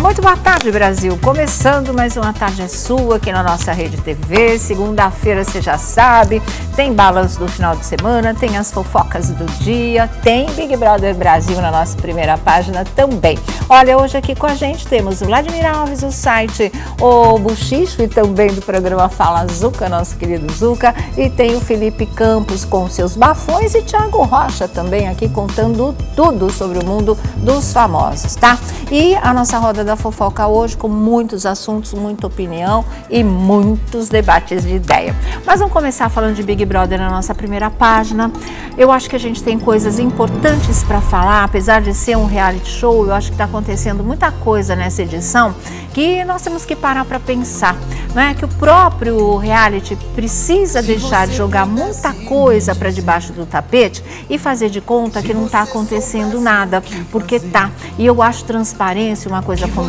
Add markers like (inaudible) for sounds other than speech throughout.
Muito boa tarde, Brasil. Começando mais uma tarde sua aqui na nossa Rede TV. Segunda-feira, você já sabe, tem balanço do final de semana, tem as fofocas do dia, tem Big Brother Brasil na nossa primeira página também. Olha, hoje aqui com a gente temos o Vladimir Alves, o site O Buchicho e também do programa Fala Zuca, nosso querido Zuca, e tem o Felipe Campos com seus bafões e Thiago Rocha também aqui contando tudo sobre o mundo dos famosos, tá? E a nossa roda da fofoca hoje com muitos assuntos, muita opinião e muitos debates de ideia. Mas vamos começar falando de Big Brother na nossa primeira página. Eu acho que a gente tem coisas importantes para falar, apesar de ser um reality show, eu acho que está acontecendo muita coisa nessa edição que nós temos que parar para pensar, não é? Que o próprio reality precisa deixar de jogar muita coisa para debaixo do tapete e fazer de conta que não está acontecendo nada, porque tá. E eu acho transparência uma coisa fundamental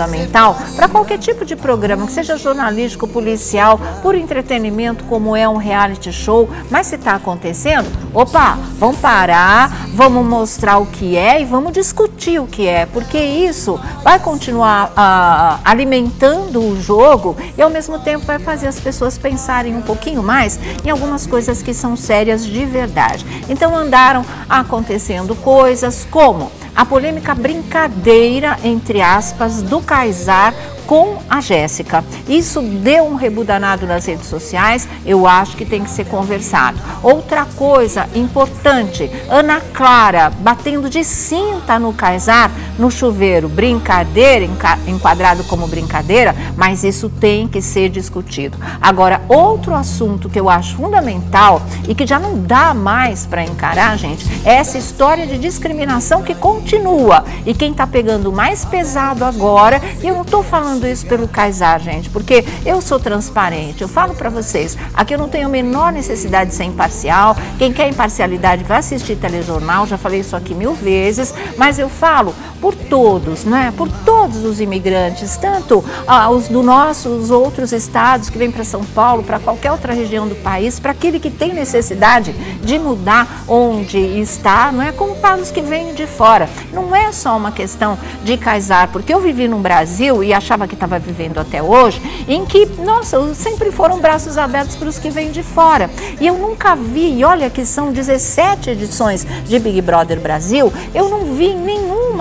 para qualquer tipo de programa, que seja jornalístico, policial, por entretenimento, como é um reality show. Mas se está acontecendo, opa, vamos parar, vamos mostrar o que é e vamos discutir o que é, porque isso vai continuar uh, alimentando o jogo e ao mesmo tempo vai fazer as pessoas pensarem um pouquinho mais em algumas coisas que são sérias de verdade. Então andaram acontecendo coisas como a polêmica brincadeira, entre aspas, do Kaysar com a Jéssica. Isso deu um rebudanado nas redes sociais, eu acho que tem que ser conversado. Outra coisa importante, Ana Clara batendo de cinta no Kaysar no chuveiro, brincadeira, enquadrado como brincadeira, mas isso tem que ser discutido. Agora, outro assunto que eu acho fundamental e que já não dá mais para encarar, gente, é essa história de discriminação que continua. E quem está pegando mais pesado agora, e eu não estou falando isso pelo Kaysar, gente, porque eu sou transparente. Eu falo para vocês, aqui eu não tenho a menor necessidade de ser imparcial. Quem quer imparcialidade vai assistir telejornal, já falei isso aqui mil vezes, mas eu falo por todos, né? Por todos os imigrantes, tanto ah, os do nosso, os outros estados que vêm para São Paulo, para qualquer outra região do país, para aquele que tem necessidade de mudar onde está, não é como para os que vêm de fora. Não é só uma questão de casar, porque eu vivi no Brasil e achava que estava vivendo até hoje, em que, nossa, sempre foram braços abertos para os que vêm de fora. E eu nunca vi, e olha que são 17 edições de Big Brother Brasil, eu não vi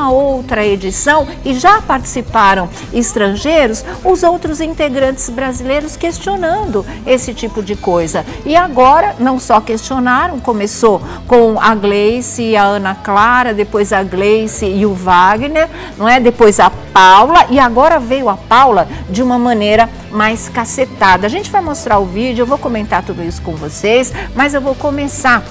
nenhuma outra edição e já participaram estrangeiros, os outros integrantes brasileiros questionando esse tipo de coisa. E agora, não só questionaram, começou com a Gleice e a Ana Clara, depois a Gleice e o Wagner, não é? Depois a Paula e agora veio a Paula de uma maneira mais cacetada. A gente vai mostrar o vídeo, eu vou comentar tudo isso com vocês, mas eu vou começar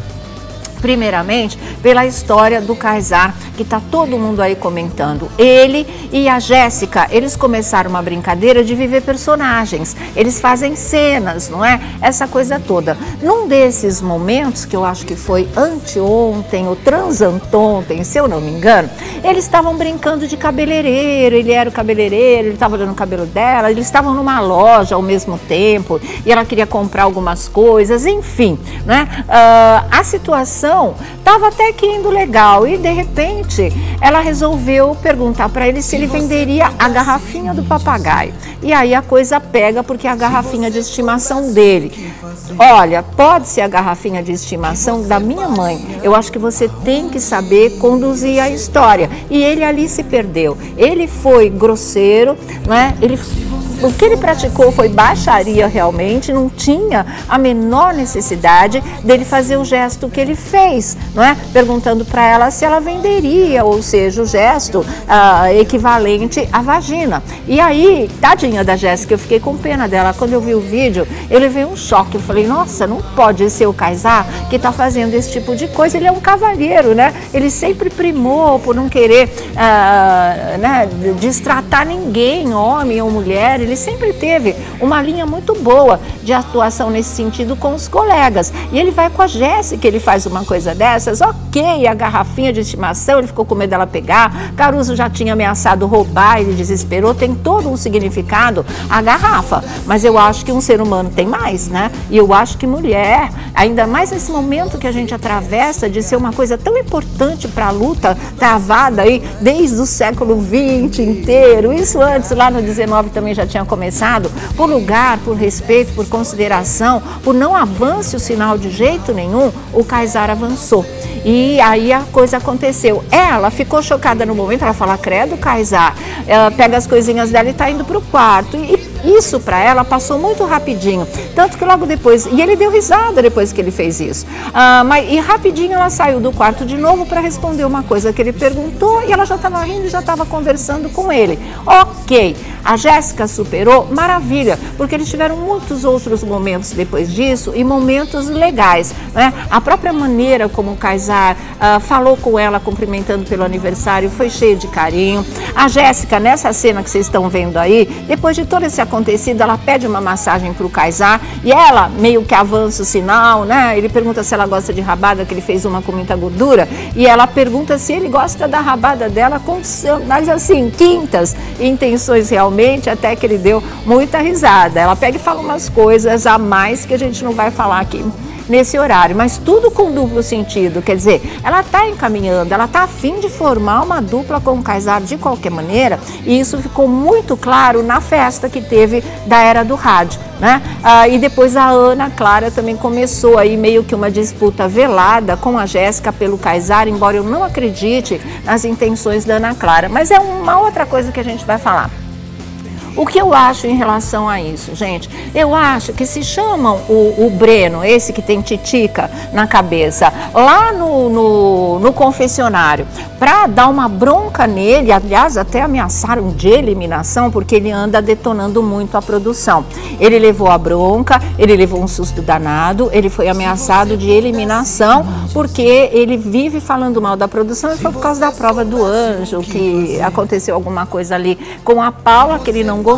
primeiramente pela história do Kaysar, que está todo mundo aí comentando. Ele e a Jéssica, eles começaram uma brincadeira de viver personagens. Eles fazem cenas, não é? Essa coisa toda. Num desses momentos, que eu acho que foi anteontem ou transantontem, se eu não me engano, eles estavam brincando de cabeleireiro. Ele era o cabeleireiro, ele estava dando o cabelo dela, eles estavam numa loja ao mesmo tempo e ela queria comprar algumas coisas, enfim, né? Uh, a situação relação estava até que indo legal e de repente ela resolveu perguntar para ele se ele venderia a garrafinha do papagaio. E aí a coisa pega porque é a garrafinha de estimação dele. Olha, pode ser a garrafinha de estimação da minha mãe. Eu acho que você tem que saber conduzir a história. E ele ali se perdeu. Ele foi grosseiro, né? Ele o que ele praticou foi baixaria realmente, não tinha a menor necessidade dele fazer o gesto que ele fez, não é? Perguntando para ela se ela venderia, ou seja, o gesto ah, equivalente à vagina. E aí, tadinha da Jéssica, eu fiquei com pena dela. Quando eu vi o vídeo, eu levei um choque. Eu falei, nossa, não pode ser o Kaysar que está fazendo esse tipo de coisa. Ele é um cavalheiro, né? Ele sempre primou por não querer ah, né, destratar ninguém, homem ou mulher ele sempre teve uma linha muito boa de atuação nesse sentido com os colegas. E ele vai com a Jéssica, ele faz uma coisa dessa dessas, ok, a garrafinha de estimação, ele ficou com medo dela pegar, Caruso já tinha ameaçado roubar, ele desesperou, tem todo um significado a garrafa. Mas eu acho que um ser humano tem mais, né? E eu acho que mulher, ainda mais nesse momento que a gente atravessa de ser uma coisa tão importante para a luta travada aí desde o século XX inteiro, isso antes, lá no 19 também já tinha começado, por lugar, por respeito, por consideração, por não avance o sinal de jeito nenhum, o Kaysar avançou. E aí a coisa aconteceu. Ela ficou chocada no momento, ela fala, credo, Kaysar, pega as coisinhas dela e está indo para o quarto. E isso para ela passou muito rapidinho. Tanto que logo depois, e ele deu risada depois que ele fez isso. Ah, mas, e rapidinho ela saiu do quarto de novo para responder uma coisa que ele perguntou e ela já estava rindo e já estava conversando com ele. Ok, a Jéssica superou, maravilha, porque eles tiveram muitos outros momentos depois disso e momentos legais. Né? A própria maneira como o Kaysar ah, falou com ela, cumprimentando pelo aniversário, foi cheio de carinho. A Jéssica, nessa cena que vocês estão vendo aí, depois de todo esse acontecido, ela pede uma massagem para o Kaysar e ela meio que avança o sinal, né? Ele pergunta se ela gosta de rabada, que ele fez uma com muita gordura, e ela pergunta se ele gosta da rabada dela com, mas assim, quintas intenções realmente, até que ele deu muita risada. Ela pega e fala umas coisas a mais que a gente não vai falar aqui nesse horário, mas tudo com duplo sentido. Quer dizer, ela está encaminhando, ela está afim de formar uma dupla com o Kaysar de qualquer maneira, e isso ficou muito claro na festa que teve da era do rádio. Né? Ah, e depois a Ana Clara também começou aí meio que uma disputa velada com a Jéssica pelo Kaysar, embora eu não acredite nas intenções da Ana Clara. Mas é uma outra coisa que a gente vai falar. O que eu acho em relação a isso, gente? Eu acho que se chamam o, o Breno, esse que tem titica na cabeça, lá no, no, no confessionário, para dar uma bronca nele, aliás, até ameaçaram de eliminação, porque ele anda detonando muito a produção. Ele levou a bronca, ele levou um susto danado, ele foi ameaçado de eliminação, porque ele vive falando mal da produção e foi por causa da prova do anjo, que aconteceu alguma coisa ali com a Paula, que ele não gostou,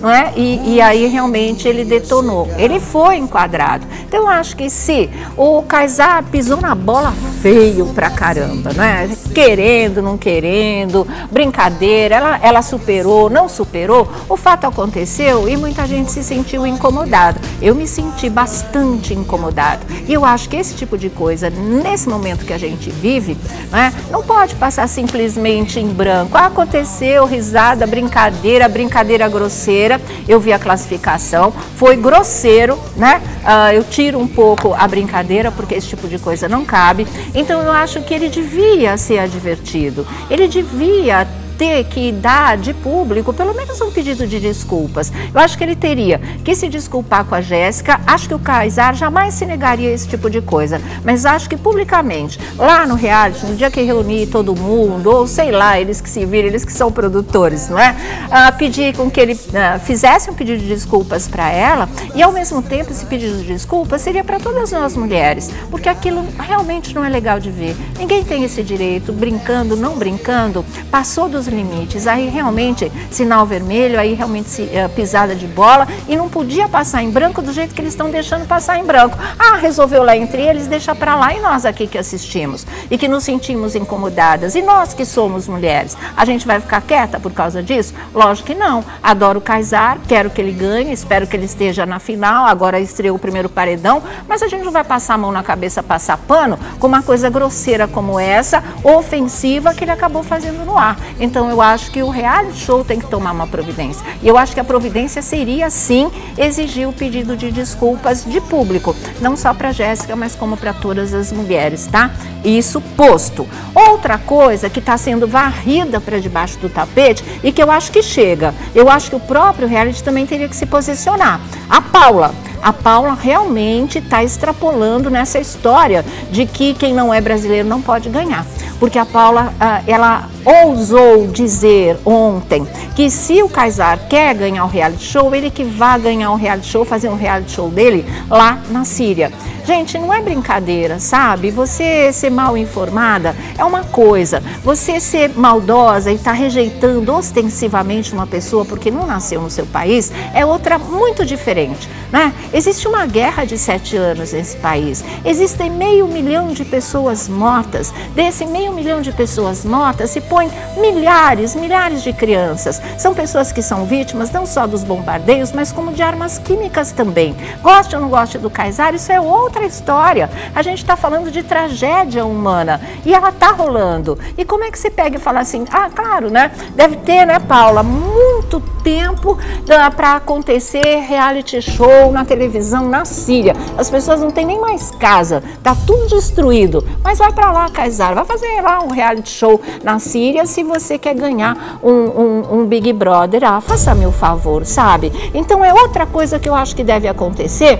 não é? E, e aí realmente ele detonou. Ele foi enquadrado. Então eu acho que se o Kaysar pisou na bola feio pra caramba, não é? Querendo, não querendo, brincadeira, ela, ela superou, não superou, o fato aconteceu e muita gente se sentiu incomodada. Eu me senti bastante incomodado. E eu acho que esse tipo de coisa, nesse momento que a gente vive, não, é? não pode passar simplesmente em branco. Ah, aconteceu, risada, brincadeira, brincadeira grosseira. Eu vi a classificação, foi grosseiro, né? Uh, eu tiro um pouco a brincadeira, porque esse tipo de coisa não cabe. Então eu acho que ele devia ser advertido, ele devia ter que dar de público pelo menos um pedido de desculpas. Eu acho que ele teria que se desculpar com a Jéssica. Acho que o Kaysar jamais se negaria a esse tipo de coisa. Mas acho que publicamente, lá no reality, no dia que reunir todo mundo, ou sei lá, eles que se viram, eles que são produtores, não é? Ah, pedir com que ele ah, fizesse um pedido de desculpas para ela e ao mesmo tempo esse pedido de desculpas seria para todas nós mulheres, porque aquilo realmente não é legal de ver. Ninguém tem esse direito, brincando, não brincando, passou dos limites. Aí realmente sinal vermelho, aí realmente uh, pisada de bola e não podia passar em branco do jeito que eles estão deixando passar em branco. Ah, resolveu lá entre eles, deixa para lá e nós aqui que assistimos e que nos sentimos incomodadas. E nós que somos mulheres, a gente vai ficar quieta por causa disso? Lógico que não. Adoro o Kaysar, quero que ele ganhe, espero que ele esteja na final. Agora estreou o primeiro paredão, mas a gente não vai passar a mão na cabeça, passar pano com uma coisa grosseira como essa, ofensiva que ele acabou fazendo no ar. Então então eu acho que o reality show tem que tomar uma providência. E eu acho que a providência seria sim exigir o pedido de desculpas de público, não só para Jéssica, mas como para todas as mulheres, tá? Isso posto. Outra coisa que está sendo varrida para debaixo do tapete e que eu acho que chega. Eu acho que o próprio reality também teria que se posicionar. A Paula a Paula realmente está extrapolando nessa história de que quem não é brasileiro não pode ganhar porque a Paula ah, ela ousou dizer ontem que se o Kaysar quer ganhar o reality show, ele que vá ganhar o reality show, fazer um reality show dele lá na Síria. Gente, não é brincadeira, sabe? Você ser mal informada é uma coisa. Você ser maldosa e estar tá rejeitando ostensivamente uma pessoa porque não nasceu no seu país é outra muito diferente. Né? Existe uma guerra de sete anos nesse país. Existem meio milhão de pessoas mortas. Desse meio milhão de pessoas mortas se põe milhares, milhares de crianças. São pessoas que são vítimas não só dos bombardeios, mas como de armas químicas também. Goste ou não goste do Kaysar, isso é outra história. A gente está falando de tragédia humana e ela está rolando. E como é que você pega e fala assim? Ah, claro, né? Deve ter, né, Paula, muito tempo para acontecer reality show na televisão na Síria. As pessoas não têm nem mais casa, tá tudo destruído. Mas vai para lá, Kaysar, vai fazer lá um reality show na Síria se você quer ganhar um, um, um Big Brother. Ah, faça-me o favor, sabe? Então é outra coisa que eu acho que deve acontecer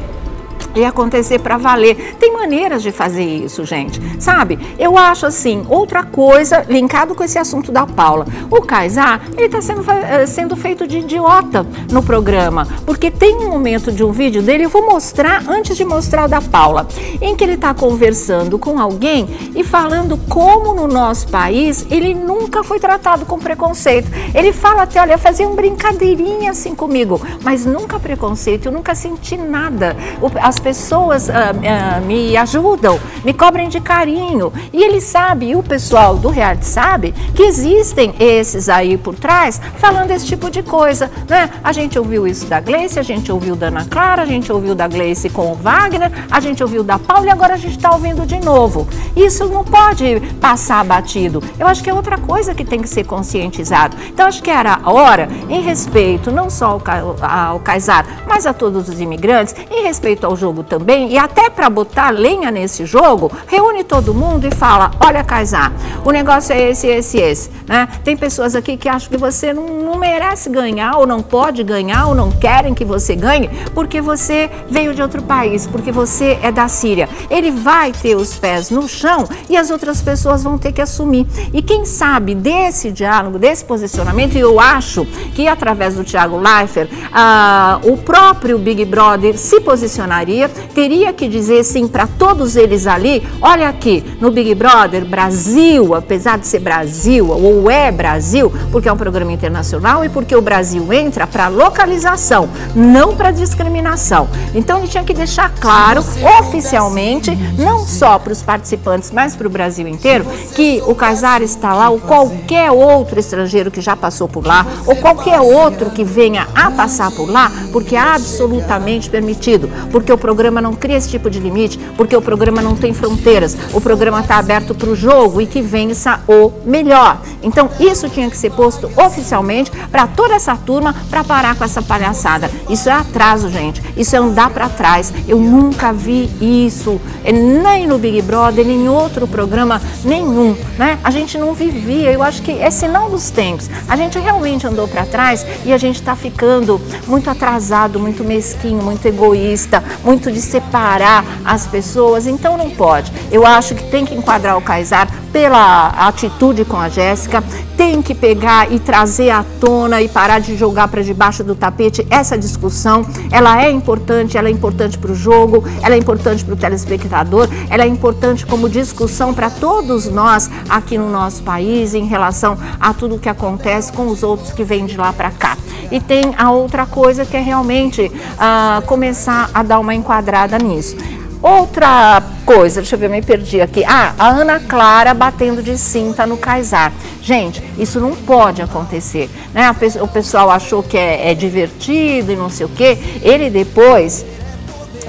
e acontecer para valer. Tem maneiras de fazer isso, gente. Sabe? Eu acho assim, outra coisa linkado com esse assunto da Paula. O Kaysar, ele está sendo, eh, sendo feito de idiota no programa, porque tem um momento de um vídeo dele, eu vou mostrar antes de mostrar o da Paula, em que ele está conversando com alguém e falando como no nosso país ele nunca foi tratado com preconceito. Ele fala até, olha, fazia um brincadeirinha assim comigo, mas nunca preconceito, eu nunca senti nada. As pessoas uh, uh, me ajudam, me cobrem de carinho. E ele sabe, e o pessoal do reality sabe, que existem esses aí por trás falando esse tipo de coisa. Né? A gente ouviu isso da Gleice, a gente ouviu da Ana Clara, a gente ouviu da Gleice com o Wagner, a gente ouviu da Paula e agora a gente está ouvindo de novo. Isso não pode passar batido. Eu acho que é outra coisa que tem que ser conscientizado. Então, acho que era a hora, em respeito não só ao, ao Kaysar, mas a todos os imigrantes, em respeito ao jogo jogo também, e até para botar lenha nesse jogo, reúne todo mundo e fala: olha, Kaysar, o negócio é esse, esse, esse. Né? Tem pessoas aqui que acham que você não, não merece ganhar, ou não pode ganhar, ou não querem que você ganhe, porque você veio de outro país, porque você é da Síria. Ele vai ter os pés no chão e as outras pessoas vão ter que assumir. E quem sabe desse diálogo, desse posicionamento, e eu acho que através do Thiago Leifert, ah, o próprio Big Brother se posicionaria teria que dizer sim para todos eles ali: olha aqui, no Big Brother, Brasil, apesar de ser Brasil, ou é Brasil, porque é um programa internacional e porque o Brasil entra para localização, não para discriminação. Então ele tinha que deixar claro oficialmente, não só para os participantes, mas para o Brasil inteiro, que o Casar está lá, ou qualquer outro estrangeiro que já passou por lá, ou qualquer outro que venha a passar por lá, porque é absolutamente permitido, porque o programa não cria esse tipo de limite, porque o programa não tem fronteiras, o programa está aberto para o jogo e que vença o melhor. Então, isso tinha que ser posto oficialmente para toda essa turma para parar com essa palhaçada. Isso é atraso, gente. Isso é andar para trás. Eu nunca vi isso, é, nem no Big Brother, nem em outro programa nenhum. Né? A gente não vivia. Eu acho que é sinal dos tempos. A gente realmente andou para trás e a gente está ficando muito atrasado, muito mesquinho, muito egoísta, muito de separar as pessoas, então não pode. Eu acho que tem que enquadrar o Kaysar pela atitude com a Jéssica, tem que pegar e trazer à tona e parar de jogar para debaixo do tapete essa discussão. Ela é importante, ela é importante para o jogo, ela é importante para o telespectador, ela é importante como discussão para todos nós aqui no nosso país em relação a tudo que acontece com os outros que vêm de lá para cá. E tem a outra coisa que é realmente uh, começar a dar uma enquadrada nisso. Outra coisa, deixa eu ver, me perdi aqui. Ah, a Ana Clara batendo de cinta no Kaysar. Gente, isso não pode acontecer. Né? O pessoal achou que é, é divertido e não sei o quê. Ele depois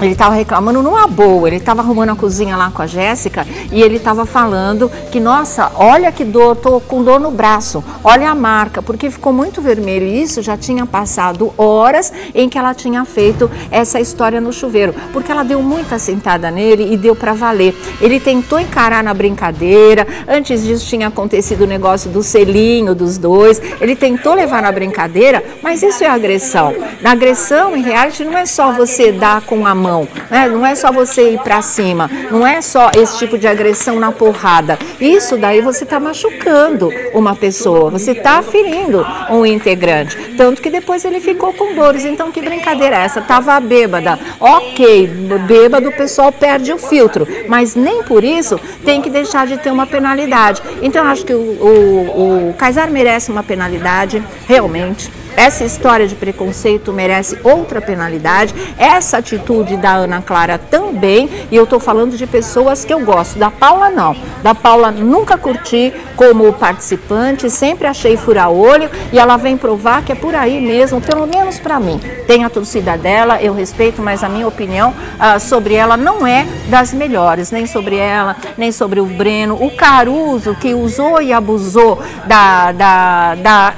ele estava reclamando numa boa, ele estava arrumando a cozinha lá com a Jéssica e ele estava falando que, nossa, olha que dor, tô com dor no braço, olha a marca, porque ficou muito vermelho. E isso já tinha passado horas em que ela tinha feito essa história no chuveiro, porque ela deu muita sentada nele e deu para valer. Ele tentou encarar na brincadeira, antes disso tinha acontecido o negócio do selinho dos dois, ele tentou levar na brincadeira, mas isso é agressão. Na agressão, em reality, não é só você dar com a mão mão, né? não é só você ir para cima, não é só esse tipo de agressão na porrada. Isso daí você está machucando uma pessoa, você está ferindo um integrante. Tanto que depois ele ficou com dores. Então, que brincadeira é essa? Tava bêbada. Ok, bêbado o pessoal perde o filtro, mas nem por isso tem que deixar de ter uma penalidade. Então, acho que o, o, o Kaysar merece uma penalidade, realmente. Essa história de preconceito merece outra penalidade. Essa atitude da Ana Clara também, e eu estou falando de pessoas que eu gosto. Da Paula, não. Da Paula, nunca curti como participante, sempre achei fura-olho e ela vem provar que é por aí mesmo, pelo menos para mim. Tem a torcida dela, eu respeito, mas a minha opinião ah, sobre ela não é das melhores, nem sobre ela, nem sobre o Breno. O Caruso, que usou e abusou da, da, da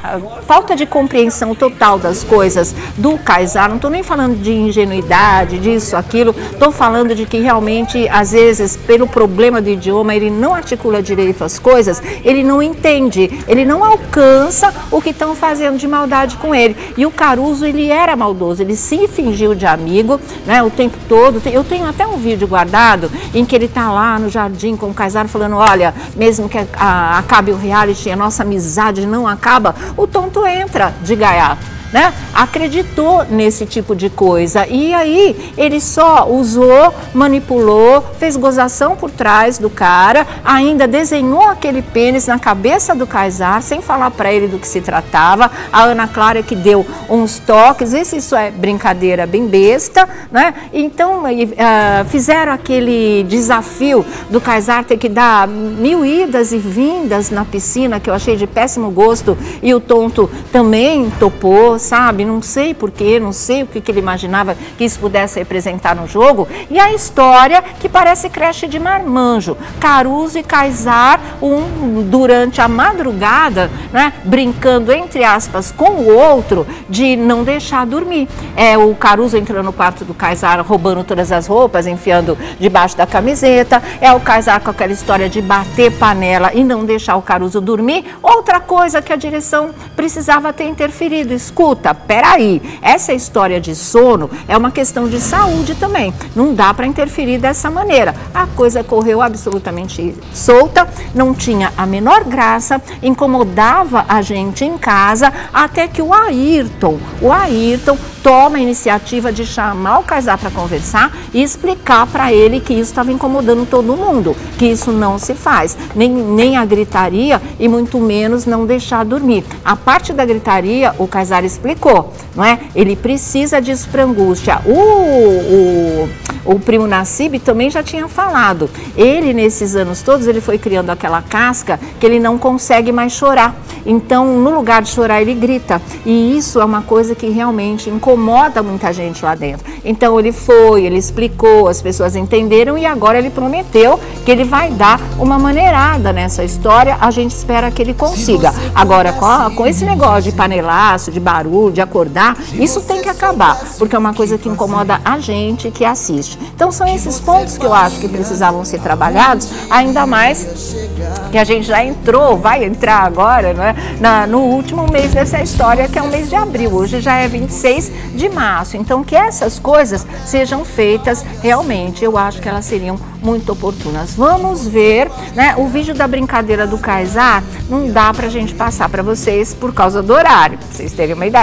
falta de compreensão total das coisas do Kaysar, não estou nem falando de ingenuidade, disso, aquilo, estou falando de que realmente, às vezes, pelo problema do idioma, ele não articula direito as coisas, ele não entende, ele não alcança o que estão fazendo de maldade com ele. E o Caruso, ele era maldoso, ele se fingiu de amigo né, o tempo todo. Eu tenho até um vídeo guardado em que ele está lá no jardim com o Kaysar falando, olha, mesmo que acabe o reality, a nossa amizade não acaba, o tonto entra de gaiato né, acreditou nesse tipo de coisa. E aí ele só usou, manipulou, fez gozação por trás do cara, ainda desenhou aquele pênis na cabeça do Kaysar, sem falar para ele do que se tratava. A Ana Clara que deu uns toques, esse isso é brincadeira bem besta, né? Então uh, fizeram aquele desafio do Kaysar ter que dar mil idas e vindas na piscina, que eu achei de péssimo gosto, e o tonto também topou, sabe? Não sei porquê, não sei o que, que ele imaginava que isso pudesse representar no jogo. E a história que parece creche de marmanjo. Caruso e Kaysar, um durante a madrugada, né, brincando entre aspas com o outro de não deixar dormir. É o Caruso entrando no quarto do Kaysar, roubando todas as roupas, enfiando debaixo da camiseta. É o Kaysar com aquela história de bater panela e não deixar o Caruso dormir. Outra coisa que a direção precisava ter interferido. Escuta, escuta, peraí, essa história de sono é uma questão de saúde também. Não dá para interferir dessa maneira. A coisa correu absolutamente solta, não tinha a menor graça, incomodava a gente em casa, até que o Ayrton, o Ayrton toma a iniciativa de chamar o casal para conversar e explicar para ele que isso estava incomodando todo mundo, que isso não se faz, nem, nem a gritaria e muito menos não deixar dormir. A parte da gritaria, o Kaysar explicou, não é? Ele precisa disso para angústia. O, o, o primo Nassib também já tinha falado. Ele, nesses anos todos, ele foi criando aquela casca que ele não consegue mais chorar. Então, no lugar de chorar, ele grita. E isso é uma coisa que realmente incomoda muita gente lá dentro. Então, ele foi, ele explicou, as pessoas entenderam e agora ele prometeu que ele vai dar uma maneirada nessa história. A gente espera que ele consiga. Agora, com, com esse negócio de panelaço, de barulho, de acordar, isso tem que acabar, porque é uma coisa que incomoda a gente que assiste. Então, são esses pontos que eu acho que precisavam ser trabalhados, ainda mais que a gente já entrou, vai entrar agora, né, na, no último mês dessa história, que é o mês de abril. Hoje já é 26 de março. Então, que essas coisas sejam feitas realmente, eu acho que elas seriam muito oportunas. Vamos ver, né? O vídeo da brincadeira do Kaysar não dá pra gente passar para vocês por causa do horário, pra vocês terem uma ideia.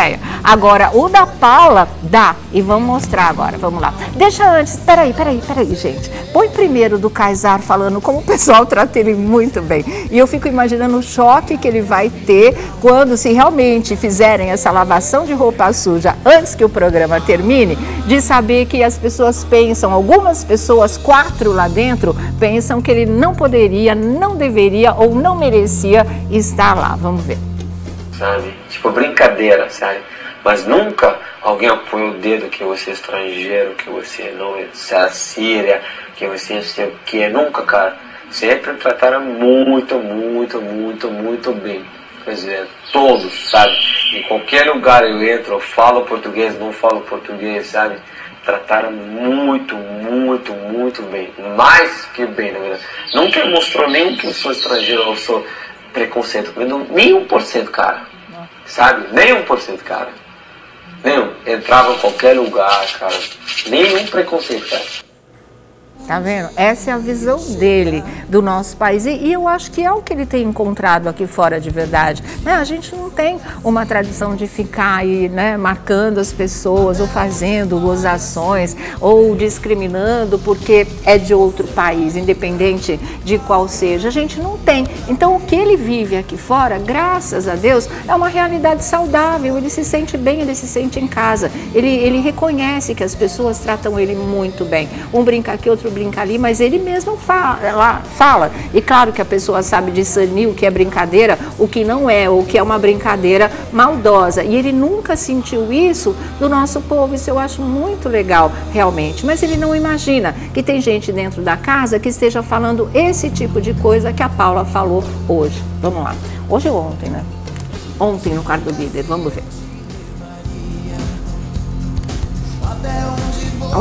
Agora, o da Paula dá e vamos mostrar agora, vamos lá. Deixa antes, peraí, peraí, peraí, gente. Põe primeiro do Kaysar falando como o pessoal (laughs) trata ele muito bem. E eu fico imaginando o choque que ele vai ter quando, se realmente fizerem essa lavação de roupa suja antes que o programa termine, de saber que as pessoas pensam, algumas pessoas, quatro lá dentro pensam que ele não poderia, não deveria ou não merecia estar lá. Vamos ver. Sabe? Tipo brincadeira, sabe? Mas nunca alguém apoia o dedo que você é estrangeiro, que você não é da Síria, que você não sei o que. Nunca, cara. Sempre trataram muito, muito, muito, muito bem. Quer dizer, todos, sabe? Em qualquer lugar eu entro, eu falo português, não falo português, sabe? trataram muito, muito, muito bem. Mais que bem, na verdade. Nunca mostrou nem que eu sou estrangeiro ou sou preconceito comigo. Nem um por cento, cara. Sabe? Nem por cento, cara. Meu, entrava em qualquer lugar, cara. Nenhum preconceito, cara. Tá vendo? Essa é a visão dele do nosso país. E, e, eu acho que é o que ele tem encontrado aqui fora de verdade. Né? A gente não tem uma tradição de ficar aí né, marcando as pessoas, ou fazendo gozações, ou discriminando porque é de outro país, independente de qual seja. A gente não tem. Então, o que ele vive aqui fora, graças a Deus, é uma realidade saudável. Ele se sente bem, ele se sente em casa. Ele, ele reconhece que as pessoas tratam ele muito bem. Um brinca aqui, outro brinca ali, mas ele mesmo fala, fala. E claro que a pessoa sabe discernir o que é brincadeira, o que não é, o que é uma brincadeira maldosa. E ele nunca sentiu isso do nosso povo. Isso eu acho muito legal, realmente. Mas ele não imagina que tem gente dentro da casa que esteja falando esse tipo de coisa que a Paula falou hoje. Vamos lá. Hoje ou ontem, né? Ontem no quarto do líder, vamos ver.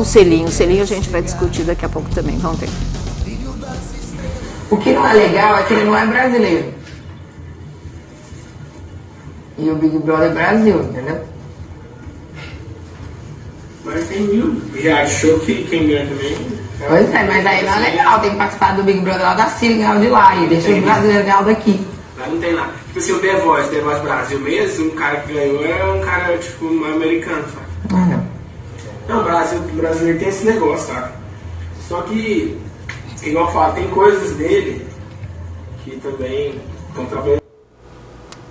O selinho, o selinho a gente vai discutir daqui a pouco também, vamos ver. O que não é legal é que ele não é brasileiro. E o Big Brother é Brasil, entendeu? Mas tem mil reality show que quem ganha também. Pois é, mas aí não é legal, tem que participar do Big Brother lá da Síria ganhar de lá e deixa os brasileiros ganhar daqui. Lá não tem nada. Tipo assim, o The Voice, The Voice Brasil mesmo, um cara que ganhou é um cara, tipo, um americano. Não, o Brasil, o brasileiro tem esse negócio, sabe? Só que, igual eu falo, tem coisas dele que também estão trabalhando.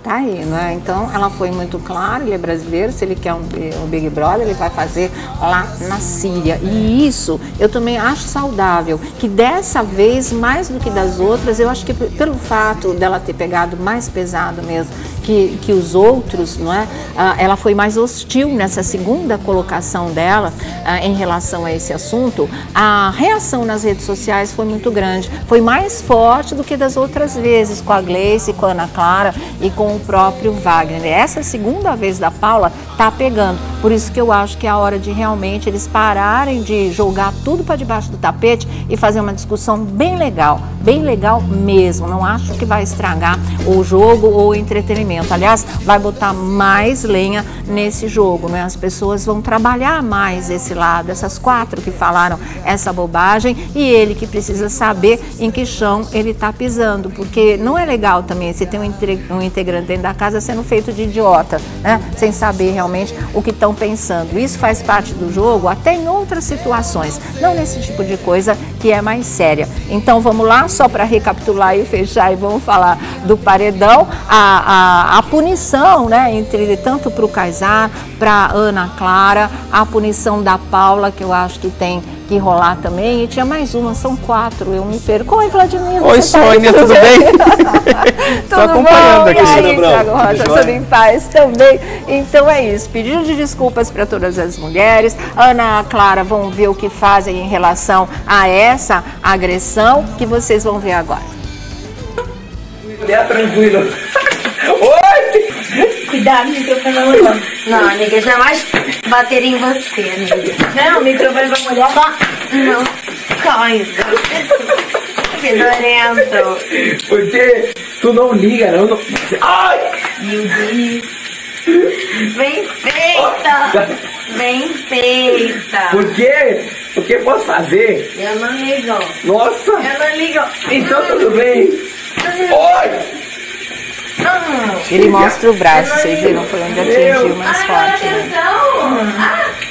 Tá aí, né? Então ela foi muito clara, ele é brasileiro, se ele quer um, um, Big Brother, ele vai fazer lá na Síria. E isso eu também acho saudável, que dessa vez, mais do que das outras, eu acho que pelo fato dela ter pegado mais pesado mesmo que, que os outros, não é? Ah, ela foi mais hostil nessa segunda colocação dela ah, em relação a esse assunto. A reação nas redes sociais foi muito grande, foi mais forte do que das outras vezes, com a Gleice, com a Ana Clara e com o próprio Wagner. Essa segunda vez da Paula tá pegando. Por isso que eu acho que é a hora de realmente eles pararem de jogar tudo para debaixo do tapete e fazer uma discussão bem legal, bem legal mesmo. Não acho que vai estragar o jogo ou o entretenimento. Aliás, vai botar mais lenha nesse jogo, né? As pessoas vão trabalhar mais esse lado, essas quatro que falaram essa bobagem e ele que precisa saber em que chão ele está pisando, porque não é legal também você ter um integrante dentro da casa sendo feito de idiota, né? Sem saber realmente o que estão pensando. Isso faz parte do jogo até em outras situações, não nesse tipo de coisa que é mais séria. Então vamos lá, só para recapitular e fechar e vamos falar do paredão, a, a, a punição, né? Entre tanto para o Kaysar, para Ana Clara, a punição da Paula, que eu acho que tem que rolar também. E tinha mais uma, são quatro, eu me perco. Oi, Vladimir. Oi, Sônia, tudo bem? (laughs) Estou acompanhando aqui. E aí, Thiago Rocha, tudo em paz também. Então é isso, pedido de desculpas para todas as mulheres. Ana Clara vão ver o que fazem em relação a essa agressão que vocês vão ver agora. É tranquilo. (laughs) Oi! Cuidado, o microfone vai molhar. Não, amiga, jamais bater em você, amiga. Não, o microfone vai molhar. Não, coisa. Fedorento. Porque tu não liga, não. não... Ai! Meu Deus. Bem feita! Bem feita! Por quê? O que posso fazer? Eu não ligo. Nossa! Eu não ligo. Então tudo bem. Oi! Ele mostra o braço, vocês viram? Foi onde atingiu mais forte. Né?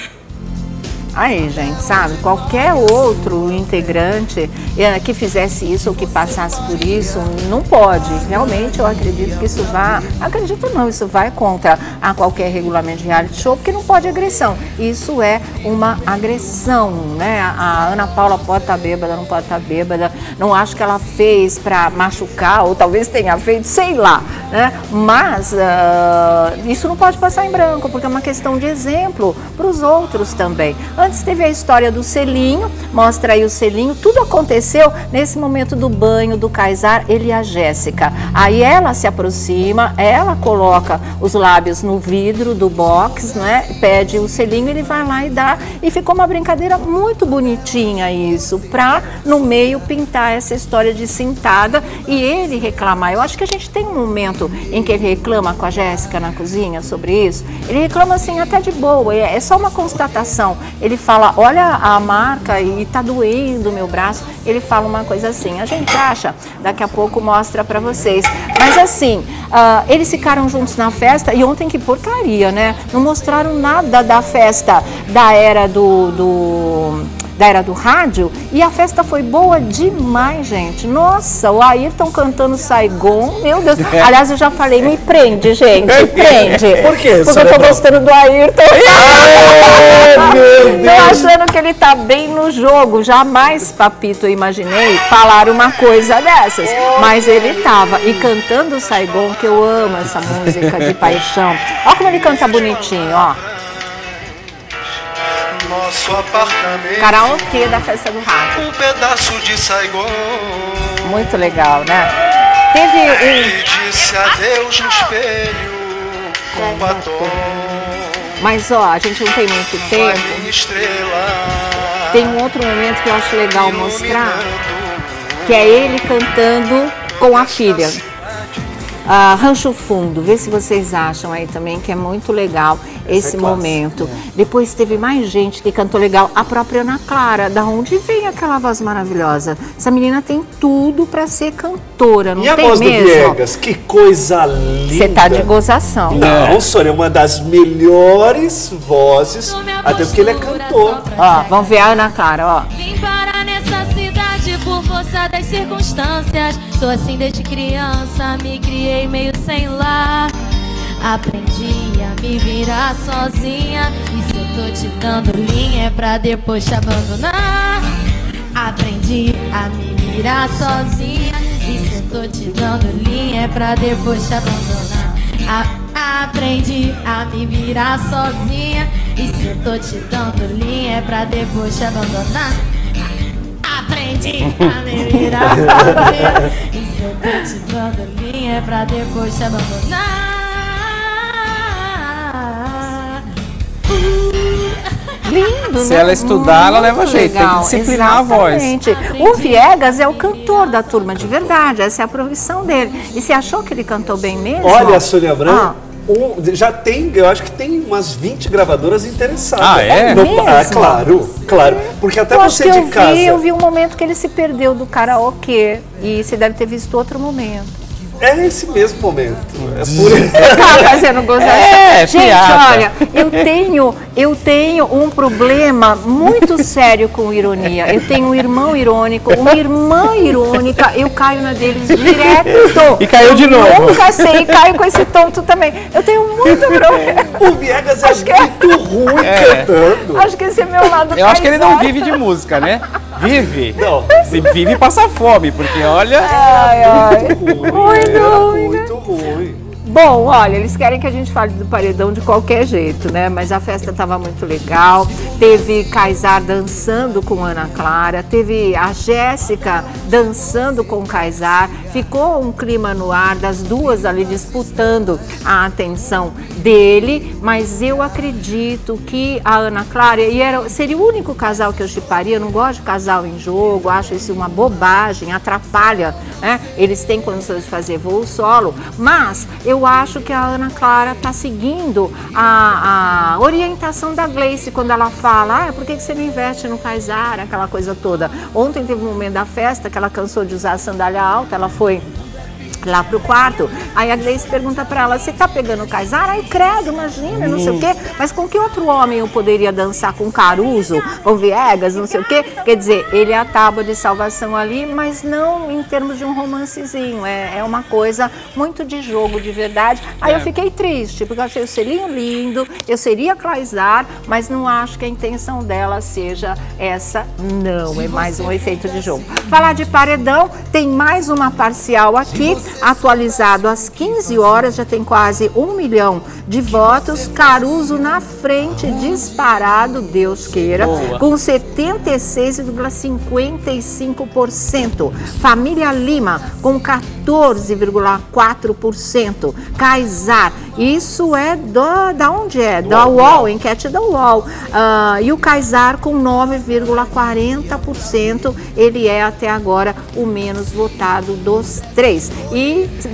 Aí, gente, sabe? Qualquer outro integrante eh, que fizesse isso ou que passasse por isso, não pode. Realmente, eu acredito que isso vai. Acredito não, isso vai contra a qualquer regulamento de reality show, porque não pode agressão. Isso é uma agressão, né? A Ana Paula pode estar tá bêbada, não pode estar tá bêbada. Não acho que ela fez para machucar, ou talvez tenha feito, sei lá, né? Mas uh, isso não pode passar em branco, porque é uma questão de exemplo para os outros também. Antes teve a história do selinho, mostra aí o selinho. Tudo aconteceu nesse momento do banho do Kaysar, ele e a Jéssica. Aí ela se aproxima, ela coloca os lábios no vidro do box, né? Pede o selinho, ele vai lá e dá. E ficou uma brincadeira muito bonitinha isso, pra no meio pintar essa história de cintada e ele reclamar. Eu acho que a gente tem um momento em que ele reclama com a Jéssica na cozinha sobre isso. Ele reclama assim até de boa, é é só uma constatação. Ele fala, olha a marca e tá doendo meu braço. Ele fala uma coisa assim. A gente acha, daqui a pouco mostra pra vocês. Mas assim, ah, eles ficaram juntos na festa e ontem que porcaria, né? Não mostraram nada da festa da era do- do da era do rádio e a festa foi boa demais, gente. Nossa, o Ayrton cantando Saigon, meu Deus. (laughs) Aliás, eu já falei, me prende, gente, me prende. (laughs) Por quê, Porque eu tô gostando do Ayrton. (laughs) meu Tô achando que ele tá bem no jogo. Jamais, papito, eu imaginei falar uma coisa dessas. Mas ele tava. E cantando Saigon, que eu amo essa música de paixão. Olha como ele canta bonitinho, ó. Nosso apartamento. Karaokê da festa do rádio. Um pedaço de Saigon. Muito legal, né? Teve um. E disse adeus no espelho. Com batom. Mas ó, a gente não tem muito tempo. Tem um outro momento que eu acho legal mostrar, que é ele cantando com a filha. Ah, Rancho Fundo, vê se vocês acham aí também que é muito legal esse momento. Depois teve mais gente que cantou legal, a própria Ana Clara. Da onde vem aquela voz maravilhosa? Essa menina tem tudo para ser cantora, não E a tem voz do mesmo? Viegas? Que coisa linda. Você tá de gozação. Não, Sônia, é uma das melhores vozes, até porque ele é cantor. Ó, vamos ver a Ana Clara, ó. Força das circunstâncias. Sou assim desde criança, me criei meio sem lar. Aprendi a me virar sozinha. E se eu tô te dando linha é pra depois te abandonar. Aprendi a me virar sozinha. E se eu tô te dando linha é pra depois te abandonar. A- aprendi a me virar sozinha. E se eu tô te dando linha é pra depois te abandonar. Aprendi a me virar. E se eu tô te dando linha é pra depois te abandonar. Lindo, Se né? ela estudar, ela Muito leva jeito, tem que legal, disciplinar a voz. exatamente. O Viegas é o cantor da turma de verdade, essa é a profissão dele. E você achou que ele cantou bem mesmo? Olha, Sônia Abrão, Ah. Um- já tem, eu acho que tem umas 20 gravadoras interessadas. Ah, é? No- Mesmo? ah, claro, claro. Porque até eu você de eu casa. vi, eu vi um momento que ele se perdeu do karaokê. E você deve ter visto outro momento. É esse mesmo momento. É (laughs) por... Tá fazendo gozação. É, Gente, piada. olha, eu tenho, eu tenho um problema muito (laughs) sério com ironia. Eu tenho um irmão irônico, uma irmã irônica, eu caio na deles direto. E caiu de Eu novo. Nunca sei, caio com esse tonto também. Eu tenho muito (laughs) problema. o Viegas é Acho que é. muito ruim É. cantando. Acho que esse é meu lado Eu acho que ele não vive de música, né? Vive. Não. Se vive, passa fome, porque olha. Ai, ai. Ruim, Muito é ruim, né? muito ruim. Bom, olha, eles querem que a gente fale do paredão de qualquer jeito, né? Mas a festa estava muito legal. Teve Kaysar dançando com Ana Clara, teve a Jéssica dançando com Kaysar. Ficou um clima no ar das duas ali disputando a atenção dele, mas eu acredito que a Ana Clara e era, seria o único casal que eu chiparia. Eu não gosto de casal em jogo, acho isso uma bobagem, atrapalha, né? Eles têm condições de fazer voo solo, mas eu acho que a Ana Clara está seguindo a, a orientação da Gleice quando ela fala, ah, por que que você não investe no Kaysar, aquela coisa toda. Ontem teve um momento da festa que ela cansou de usar a sandália alta, ela foi lá pro quarto. Aí a Gleice pergunta pra ela: Você tá pegando o Kaysar? Ai, credo, imagina, não sei o quê. Mas com que outro homem eu poderia dançar com Caruso ou Viegas, não sei o quê? Quer dizer, ele é a tábua de salvação ali, mas não em termos de um romancezinho. É, é uma coisa muito de jogo, de verdade. Aí eu fiquei triste, porque eu achei o selinho lindo, eu seria Kaysar, mas não acho que a intenção dela seja essa, não. É mais um efeito de jogo. Falar de paredão, tem mais uma parcial aqui. Atualizado às 15 horas, já tem quase um milhão de votos. Caruso na frente, disparado, Deus queira, Boa. com 76,55%. Família Lima, com 14,4%. Kaysar, isso é do, da onde é? Da UOL, enquete da UOL. Ah, e o Kaysar com 9,40%. Ele é até agora o menos votado dos três. E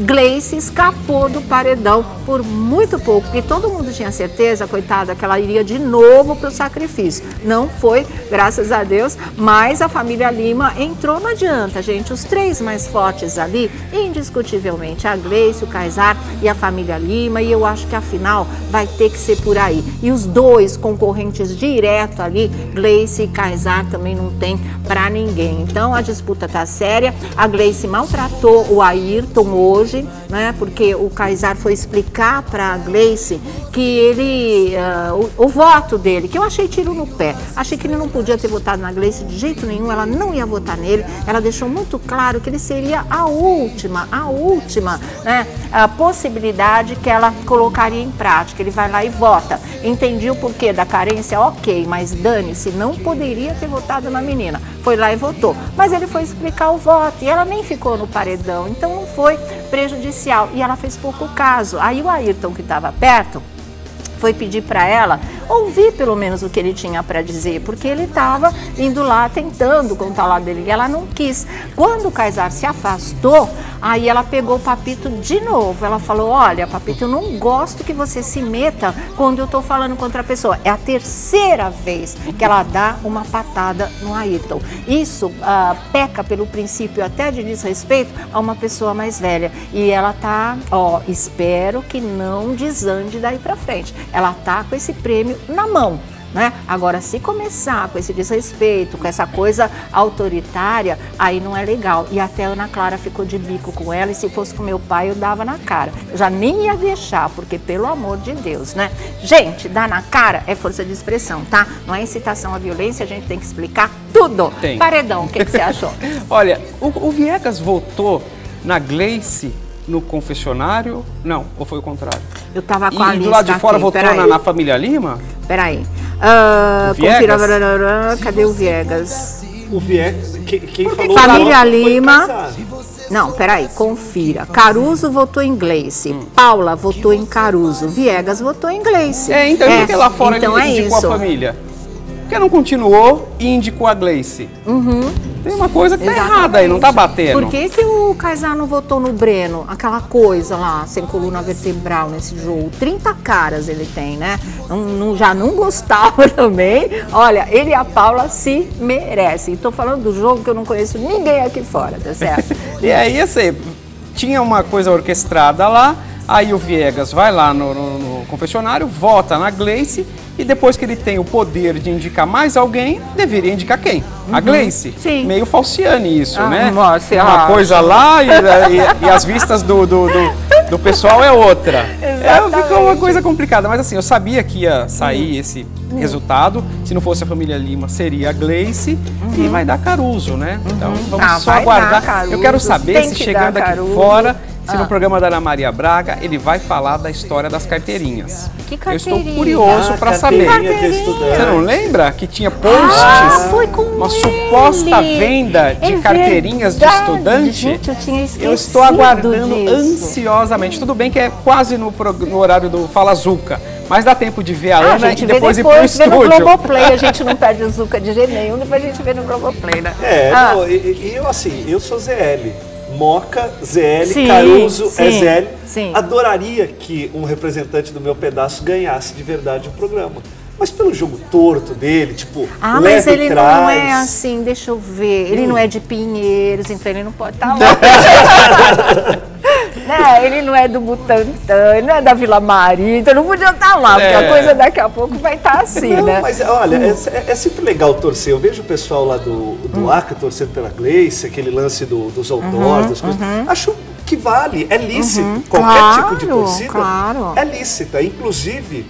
Gleice escapou do paredão por muito pouco, porque todo mundo tinha certeza, coitada, que ela iria de novo para o sacrifício. Não foi, graças a Deus, mas a família Lima entrou, não adianta, gente. Os três mais fortes ali, indiscutivelmente, a Gleice, o Kaysar e a família Lima, e eu acho que a final vai ter que ser por aí. E os dois concorrentes direto ali, Gleice e Kaysar, também não tem para ninguém. Então a disputa tá séria. A Gleice maltratou o Ayrton hoje, né? Porque o Kaysar foi explicar para a Gleice que ele, ah, o, o voto dele, que eu achei tiro no pé. Achei que ele não podia ter votado na Gleice de jeito nenhum, ela não ia votar nele. Ela deixou muito claro que ele seria a última, a última, né? A possibilidade que ela colocaria em prática. Ele vai lá e vota. Entendi o porquê da carência, ok, mas dane-se, não poderia ter votado na menina. Foi lá e votou. Mas ele foi explicar o voto e ela nem ficou no paredão, então não foi prejudicial. E ela fez pouco caso. Aí o Ayrton, que estava perto, foi pedir para ela ouvir pelo menos o que ele tinha para dizer, porque ele estava indo lá tentando contar lado dele e ela não quis. Quando o Kaysar se afastou, aí ela pegou o Papito de novo. Ela falou: Olha, Papito, eu não gosto que você se meta quando eu estou falando contra a pessoa. É a terceira vez que ela dá uma patada no Ayrton. Isso ah, peca pelo princípio até de desrespeito a uma pessoa mais velha. E ela tá, ó, espero que não desande daí para frente. Ela tá com esse prêmio na mão. Né? Agora, se começar com esse desrespeito, com essa coisa autoritária, aí não é legal. E até a Ana Clara ficou de bico com ela, e se fosse com meu pai, eu dava na cara. Eu já nem ia deixar, porque pelo amor de Deus, né? Gente, dar na cara é força de expressão, tá? Não é incitação à violência, a gente tem que explicar tudo. Tem. Paredão, o que, que você achou? (laughs) Olha, o, o Viegas votou na Gleice no confessionário? Não, ou foi o contrário? Eu tava com E a do lista lado de fora aqui, votou na, na família Lima? Peraí. Ah, O Viegas? confira, cadê o Viegas? O Viegas, que- quem falou Família Lima. Não, peraí, confira. Caruso votou em Gleice. Paula votou em Caruso. Viegas votou em Gleice. É, então que lá fora então ele é indicou isso. a família? Porque não continuou e indicou a Gleice. Uhum. Tem uma coisa que tá Exatamente. errada aí, não tá batendo. Por que, que o não votou no Breno? Aquela coisa lá, sem coluna vertebral nesse jogo. 30 caras ele tem, né? Não, não- já não gostava (laughs) também. Olha, ele e a Paula se merecem. Estou falando do jogo que eu não conheço ninguém aqui fora, tá certo? (laughs) E aí, assim, tinha uma coisa orquestrada lá, aí o Viegas vai lá no, no- no confessionário, vota na Gleice, e depois que ele tem o poder de indicar mais alguém, deveria indicar quem? A Gleice. Sim. Meio falciane isso, Ah, né? mas você Uma acha? coisa lá e, e- e as vistas do, do, do- do pessoal é outra. (laughs) É, ficou uma coisa complicada, mas assim, eu sabia que ia sair esse resultado. Se não fosse a família Lima, seria a Gleice e vai dar Caruso, né? Então vamos Ah, só aguardar. Caruso, eu quero saber se que chegando aqui Caruso. fora, se Ah. no programa da Ana Maria Braga, ele vai falar da história das carteirinhas. Que Eu estou carteirinha? curioso Ah, para saber. carteirinha de estudante. Você não lembra que tinha posts? Ah, foi com uma ele. suposta venda de É carteirinhas verdade, de estudante. gente, eu tinha Eu estou aguardando disso. ansiosamente. Tudo bem que é quase no, no horário do Fala Zuca, mas dá tempo de ver a Ah, a Ana gente e vê depois, depois, ir vê pro no estúdio. Globoplay, a gente (laughs) não perde o Zuca de jeito nenhum, depois a gente vê no Globoplay, né? É, Ah, não, e, e eu assim, eu sou ZL. Moca, ZL, Sim, Caruso, sim, é ZL. sim. Adoraria que um representante do meu pedaço ganhasse de verdade o programa. Mas pelo jogo torto dele, tipo, Ah, leve mas ele trás, não é assim, deixa eu ver. Ele não é de Pinheiros, então ele não pode (laughs) estar lá. né? Ele não é do Butantã, ele não é da Vila Maria, então não podia estar lá, porque É. a coisa daqui a pouco vai estar assim, Não, né? mas olha, é, é sempre legal torcer. Eu vejo o pessoal lá do, do Hum. Acre torcendo pela Gleice, aquele lance do- dos Uhum, outdoors, das coisas. Acho que vale, é lícito. Qualquer Claro, tipo de torcida claro. é lícita. Inclusive,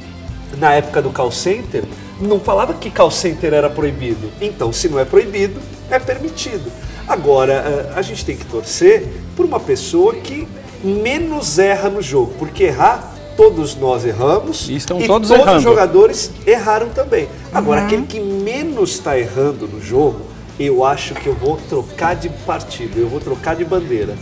na época do call center, não falava que call center era proibido. Então, se não é proibido, é permitido. Agora, eh, a gente tem que torcer por uma pessoa que menos erra no jogo, porque errar todos nós erramos E estão e todos todos errando. os jogadores erraram também. Agora, Uhum. aquele que menos está errando no jogo, eu acho que eu vou trocar de partido, eu vou trocar de bandeira.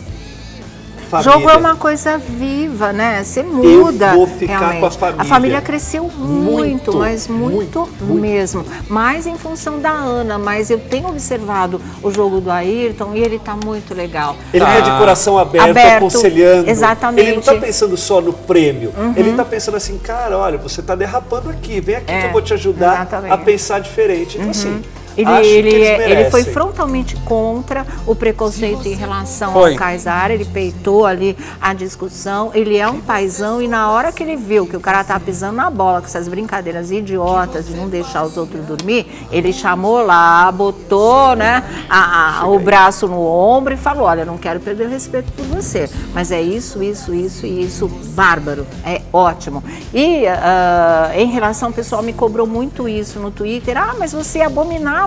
Jogo é Família. uma coisa viva, né? Você muda. vou ficar realmente. com a família. A família cresceu muito, Muito, mas muito, muito, muito. mesmo. Mais em função da Ana, mas eu tenho observado o jogo do Ayrton e ele tá muito legal. Ele Tá. é de coração aberto, Aberto, aconselhando. exatamente. Ele não está pensando só no prêmio. Uhum. Ele está pensando assim, cara, olha, você está derrapando aqui. Vem aqui É, que eu vou te ajudar exatamente. a pensar diferente. Então, assim, Ele, ele, é- ele foi frontalmente contra o preconceito em relação Foi. ao Kaysar, ele peitou ali a discussão, ele é um paizão e na hora que ele viu que o cara tá pisando na bola com essas brincadeiras idiotas de não deixar os outros dormir, ele chamou lá, botou né, a- a- o braço no ombro e falou, olha, não quero perder o respeito por você, mas é isso, isso, isso e isso, bárbaro, é ótimo. E ah, em relação, o pessoal me cobrou muito isso no Twitter, ah, mas você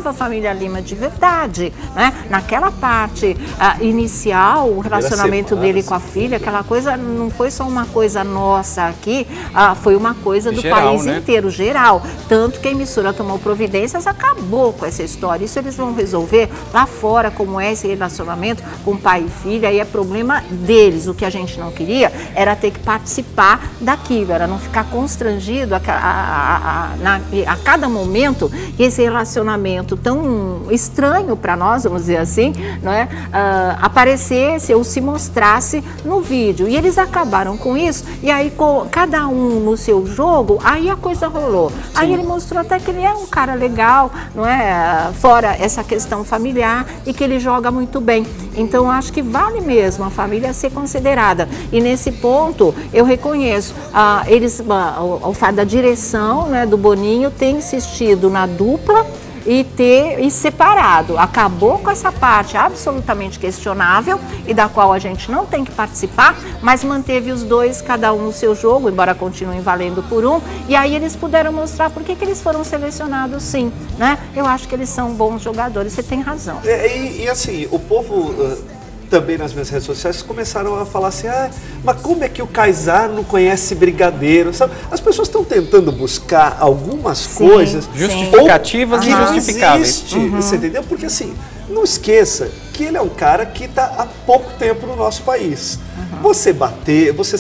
a família Lima de verdade, né? Naquela parte ah, inicial, o relacionamento semana, dele com a filha, aquela coisa não foi só uma coisa nossa aqui, ah, foi uma coisa do Geral, país né? inteiro, geral. Tanto que a emissora tomou providências, acabou com essa história. Isso eles vão resolver lá fora, como é esse relacionamento com pai e filha, aí é problema deles. O que a gente não queria era ter que participar daquilo, era não ficar constrangido a, a- a- a- na- a cada momento que esse relacionamento tão estranho para nós, vamos dizer assim, não é? Ah, aparecesse ou se mostrasse no vídeo. E eles acabaram com isso, e aí com cada um no seu jogo, aí a coisa rolou. Aí ele mostrou até que ele é um cara legal, não é? Fora essa questão familiar e que ele joga muito bem. Então acho que vale mesmo a família ser considerada. E nesse ponto eu reconheço, ah, eles, ah, o, o fato da direção né, do Boninho ter insistido na dupla e ter e separado. Acabou com essa parte absolutamente questionável e da qual a gente não tem que participar, mas manteve os dois, cada um no seu jogo, embora continuem valendo por um. E aí eles puderam mostrar por que, que eles foram selecionados sim. Né? Eu acho que eles são bons jogadores, você tem razão. É, e, e assim, o povo ah, também nas minhas redes sociais começaram a falar assim, ah, mas como é que o Kaysar não conhece brigadeiro? Sabe? As pessoas estão tentando buscar algumas Sim, coisas. Justificativas e justificáveis. existe, você entendeu? Porque assim, não esqueça que ele é um cara que está há pouco tempo no nosso país. Você bater, você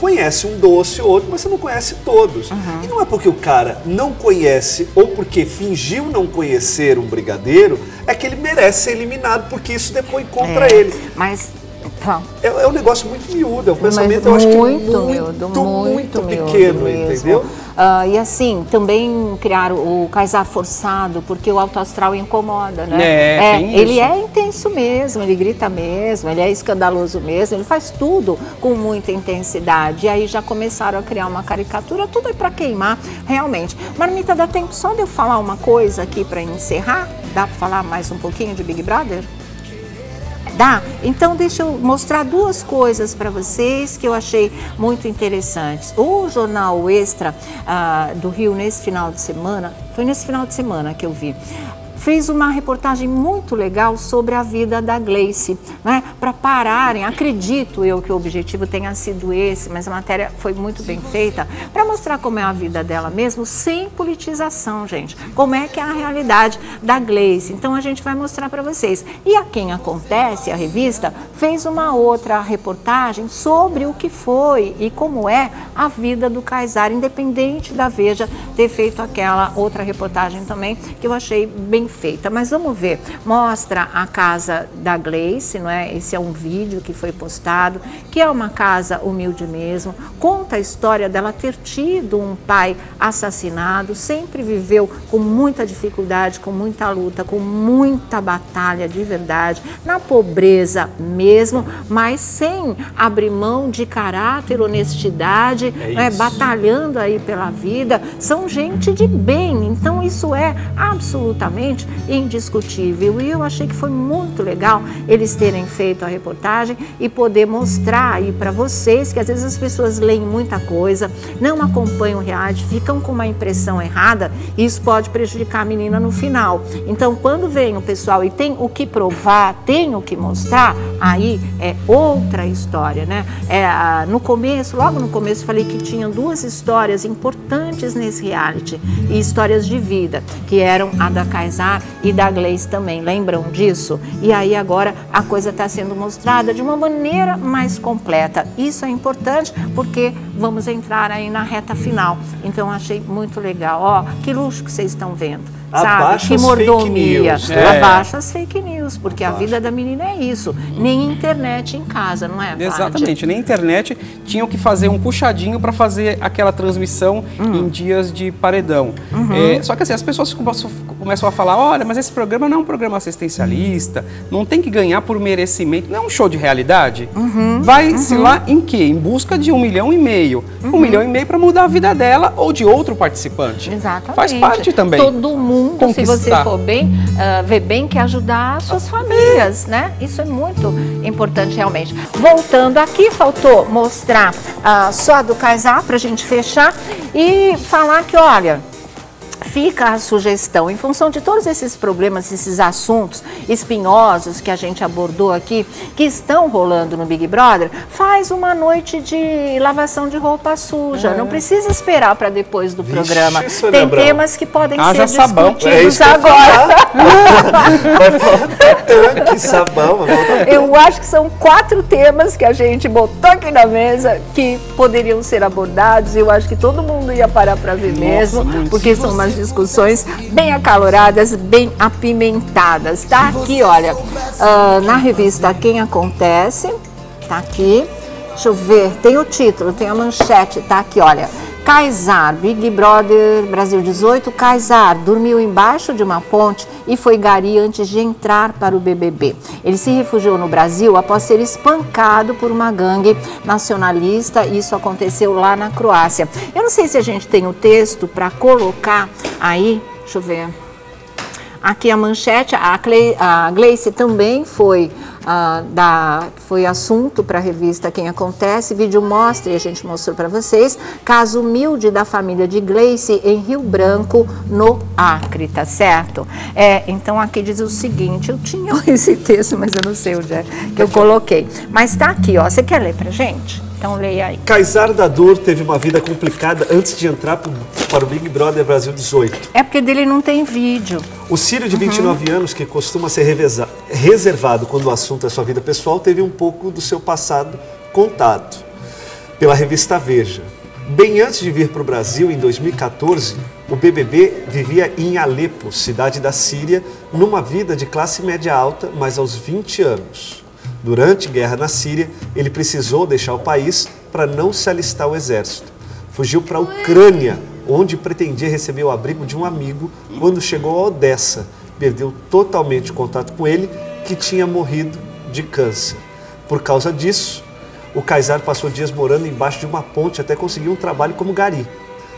conhece um doce ou outro, mas você não conhece todos. E não é porque o cara não conhece ou porque fingiu não conhecer um brigadeiro, é que ele merece ser eliminado, porque isso depõe contra É, ele. Mas. Então, É, é um negócio muito miúdo, é um pensamento, eu acho que muito muito, miúdo, muito, muito pequeno, entendeu? Ah, e assim, também criaram o casar forçado, porque o alto astral incomoda, né? É, tem ele isso. é intenso mesmo, ele grita mesmo, ele é escandaloso mesmo, ele faz tudo com muita intensidade. E aí já começaram a criar uma caricatura, tudo é para queimar, realmente. Marmita, dá tempo só de eu falar uma coisa aqui para encerrar? Dá para falar mais um pouquinho de Big Brother? Dá? Então deixa eu mostrar duas coisas para vocês que eu achei muito interessantes. O jornal Extra ah, do Rio nesse final de semana, foi nesse final de semana que eu vi. Fez uma reportagem muito legal sobre a vida da Gleice, né? Para pararem, acredito eu que o objetivo tenha sido esse, mas a matéria foi muito bem feita para mostrar como é a vida dela mesmo, sem politização, gente. Como é que é a realidade da Gleice. Então a gente vai mostrar para vocês. E a quem acontece, a revista fez uma outra reportagem sobre o que foi e como é a vida do Kaysar, independente da Veja ter feito aquela outra reportagem também que eu achei bem feita. Mas vamos ver. Mostra a casa da Gleice, não é? Esse é um vídeo que foi postado, que é uma casa humilde mesmo. Conta a história dela ter tido um pai assassinado, sempre viveu com muita dificuldade, com muita luta, com muita batalha de verdade, na pobreza mesmo, mas sem abrir mão de caráter, honestidade, É né? isso. batalhando aí pela vida. São gente de bem, então isso é absolutamente indiscutível. E eu achei que foi muito legal eles terem feito feito a reportagem e poder mostrar aí para vocês que às vezes as pessoas leem muita coisa, não acompanham o reality, ficam com uma impressão errada e isso pode prejudicar a menina no final. Então, quando vem o pessoal e tem o que provar, tem o que mostrar, aí é outra história, né? É, ah, no começo, logo no começo, falei que tinha duas histórias importantes nesse reality e histórias de vida, que eram a da Kaysar e da Gleice também. Lembram disso? E aí agora a coisa está sendo mostrada de uma maneira mais completa. Isso é importante porque vamos entrar aí na reta final. Então achei muito legal. Ó, que luxo que vocês estão vendo. Sabe? Abaixa Que mordomia. news, né? Abaixa as fake news, porque a vida da menina é isso. Nem internet em casa, não é? Exatamente. Na internet tinham que fazer um puxadinho para fazer aquela transmissão em dias de paredão. É, só que assim, as pessoas começam, a falar: olha, mas esse programa não é um programa assistencialista, não tem que ganhar por merecimento, não é um show de realidade. Vai-se lá em quê? Em busca de um milhão e meio. Um milhão e meio para mudar a vida dela ou de outro participante. Exatamente. Faz parte também. Todo mundo, se você for bem, ah, ver bem, quer ajudar as suas famílias, né? Isso é muito importante realmente. Voltando aqui, faltou mostrar ah, só a do Kaysar para a gente fechar e falar que, olha, fica a sugestão, em função de todos esses problemas, esses assuntos espinhosos que a gente abordou aqui, que estão rolando no Big Brother, faz uma noite de lavação de roupa suja. Não precisa esperar para depois do Vixe, programa. Sônia Tem temas que podem Haja ser sabão. discutidos É agora. (laughs) Vai faltar tanque, sabão, Eu acho que são quatro temas que a gente botou aqui na mesa que poderiam ser abordados. Eu acho que todo mundo ia parar para ver mesmo, porque são umas discussões bem acaloradas, bem apimentadas. Tá aqui, olha, ah, na revista Quem Acontece, tá aqui. Deixa eu ver, tem o título, tem a manchete, tá aqui, olha. Kaysar, Big Brother Brasil 18, Kaysar dormiu embaixo de uma ponte e foi gari antes de entrar para o BBB. Ele se refugiou no Brasil após ser espancado por uma gangue nacionalista. Isso aconteceu lá na Croácia. Eu não sei se a gente tem o texto para colocar aí. Deixa eu ver. Aqui a manchete, a, a Gleice também foi, ah, da, foi assunto para a revista Quem Acontece. Vídeo mostra, e a gente mostrou para vocês, caso humilde da família de Gleice em Rio Branco, no Acre, tá certo? É, então aqui diz o seguinte, eu tinha (laughs) esse texto, mas eu não sei onde é que eu coloquei. Mas tá aqui, ó. Você quer ler pra gente? Então leia aí. Kaysar Dadur teve uma vida complicada antes de entrar para o Big Brother Brasil 18. É porque dele não tem vídeo. O Círio, de 29 anos, que costuma ser reveza- reservado quando o assunto é sua vida pessoal, teve um pouco do seu passado contado pela revista Veja. Bem antes de vir para o Brasil, em 2014, o BBB vivia em Alepo, cidade da Síria, numa vida de classe média alta, mas aos 20 anos. Durante a guerra na Síria, ele precisou deixar o país para não se alistar ao exército. Fugiu para a Ucrânia, onde pretendia receber o abrigo de um amigo. Quando chegou a Odessa, perdeu totalmente o contato com ele, que tinha morrido de câncer. Por causa disso, o Kaysar passou dias morando embaixo de uma ponte até conseguir um trabalho como gari.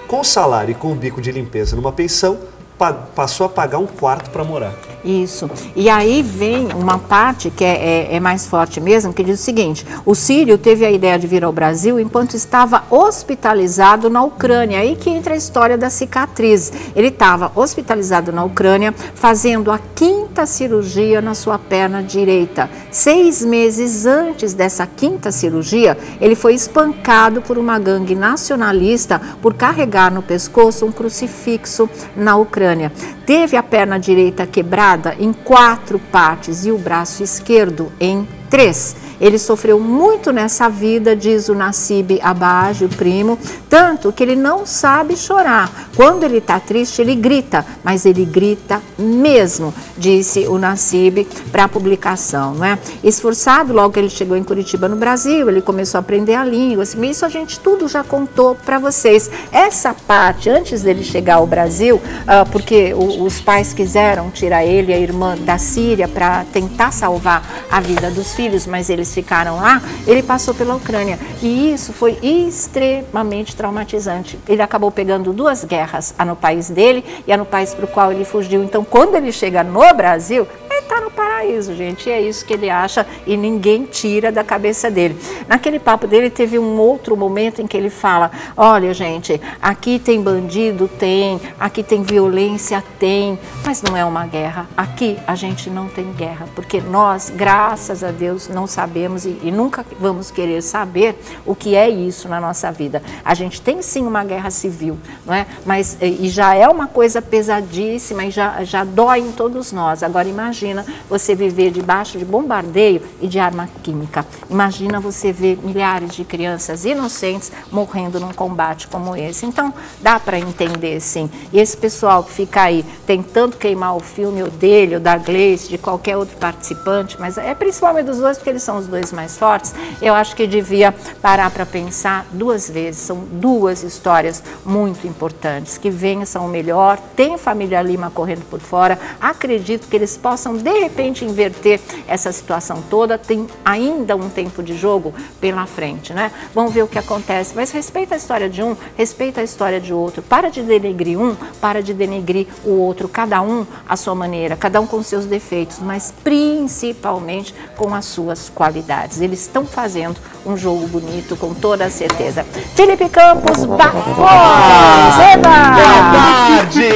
Com o salário e com o bico de limpeza numa pensão, pa- passou a pagar um quarto para morar. Isso. E aí vem uma parte que é, é- é mais forte mesmo, que diz o seguinte: o Sírio teve a ideia de vir ao Brasil enquanto estava hospitalizado na Ucrânia. Aí que entra a história da cicatriz. Ele estava hospitalizado na Ucrânia, fazendo a quinta cirurgia na sua perna direita. Seis meses antes dessa quinta cirurgia, ele foi espancado por uma gangue nacionalista por carregar no pescoço um crucifixo na Ucrânia. Teve a perna direita quebrada em quatro partes e o braço esquerdo em três. Ele sofreu muito nessa vida, diz o Nassib Abage, o primo, tanto que ele não sabe chorar. Quando ele está triste, ele grita, mas ele grita mesmo, disse o Nassib para a publicação, não é? Esforçado, logo que ele chegou em Curitiba, no Brasil, ele começou a aprender a língua, assim, isso a gente tudo já contou para vocês. Essa parte, antes dele chegar ao Brasil, ah, porque os pais quiseram tirar ele e a irmã da Síria para tentar salvar a vida dos filhos, mas eles ficaram lá, ele passou pela Ucrânia. E isso foi extremamente traumatizante. Ele acabou pegando duas guerras, a no país dele e a no país para o qual ele fugiu. Então, quando ele chega no Brasil, ele está no paraíso. paraíso, gente. E é isso que ele acha e ninguém tira da cabeça dele. Naquele papo dele teve um outro momento em que ele fala: olha, gente, aqui tem bandido, tem, aqui tem violência, tem, mas não é uma guerra. Aqui a gente não tem guerra, porque nós, graças a Deus, não sabemos e, e nunca vamos querer saber o que é isso na nossa vida. A gente tem sim uma guerra civil, não é? Mas e já é uma coisa pesadíssima e já, já dói em todos nós. Agora imagina você viver debaixo de bombardeio e de arma química. Imagina você ver milhares de crianças inocentes morrendo num combate como esse. Então dá para entender sim. E esse pessoal que fica aí tentando queimar o filme ou dele, ou da Gleice, de qualquer outro participante, mas é principalmente dos dois porque eles são os dois mais fortes, eu acho que devia parar para pensar duas vezes. São duas histórias muito importantes. Que vençam o melhor, tem família Lima correndo por fora. Acredito que eles possam, de repente, inverter essa situação toda. Tem ainda um tempo de jogo pela frente, né? Vamos ver o que acontece. Mas respeita a história de um, respeita a história de outro. Para de denegrir um, para de denegrir o outro. Cada um à sua maneira, cada um com seus defeitos, mas principalmente com as suas qualidades. Eles estão fazendo um jogo bonito, com toda a certeza. Felipe Campos, Bafões! Eba! Boa tarde!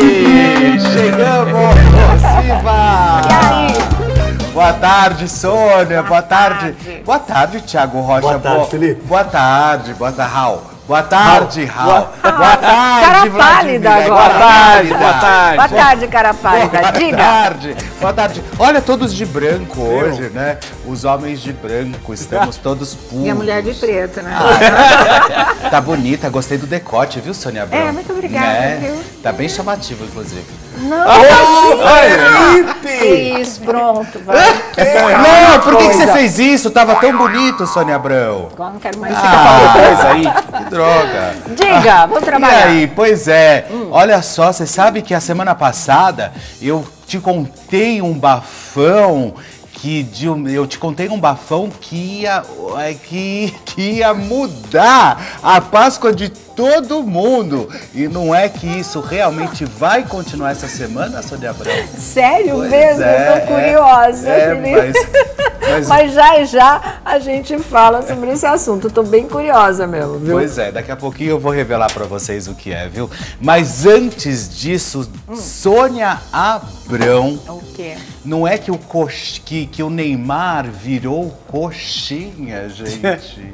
Chegamos, Siva! E aí? Boa tarde, Sônia. Boa, tarde. Boa tarde, Thiago Rocha. Boa tarde, Felipe. Boa tarde, boa tarde, Raul. Boa tarde, Raul. Boa- Boa tarde, Cara pálida agora. Boa tarde, Boa tarde. Boa tarde, cara pálida. Boa Diga. tarde, boa tarde. Olha, todos de branco hoje, né? Os homens de branco, estamos todos puros. E a mulher de preto, né? (laughs) Tá bonita, gostei do decote, viu, Sônia Abrão? É, muito obrigada, Né? viu? Tá bem chamativo, inclusive. Não, Felipe! que isso, pronto, vai. Não, por que, que você fez isso? Tava tão bonito, Sônia Abrão. Agora não quero mais Ah, coisa aí. Que droga. Diga, vou E trabalhar. aí, pois é. Olha só, você sabe que a semana passada eu te contei um bafão que de eu te contei um bafão que ia, é, que, que ia mudar a Páscoa de todo mundo. E não é que isso realmente vai continuar essa semana, Sônia Abrão? Sério Pois mesmo? é, eu tô curiosa, é, Felipe. mas- mas- (laughs) Mas já já a gente fala sobre esse assunto. Tô bem curiosa mesmo, viu? Pois é, daqui a pouquinho eu vou revelar pra vocês o que é, viu? Mas antes disso, Sônia Abrão, O quê? não é que o, cox... que, que o Neymar virou coxinha, (laughs) gente?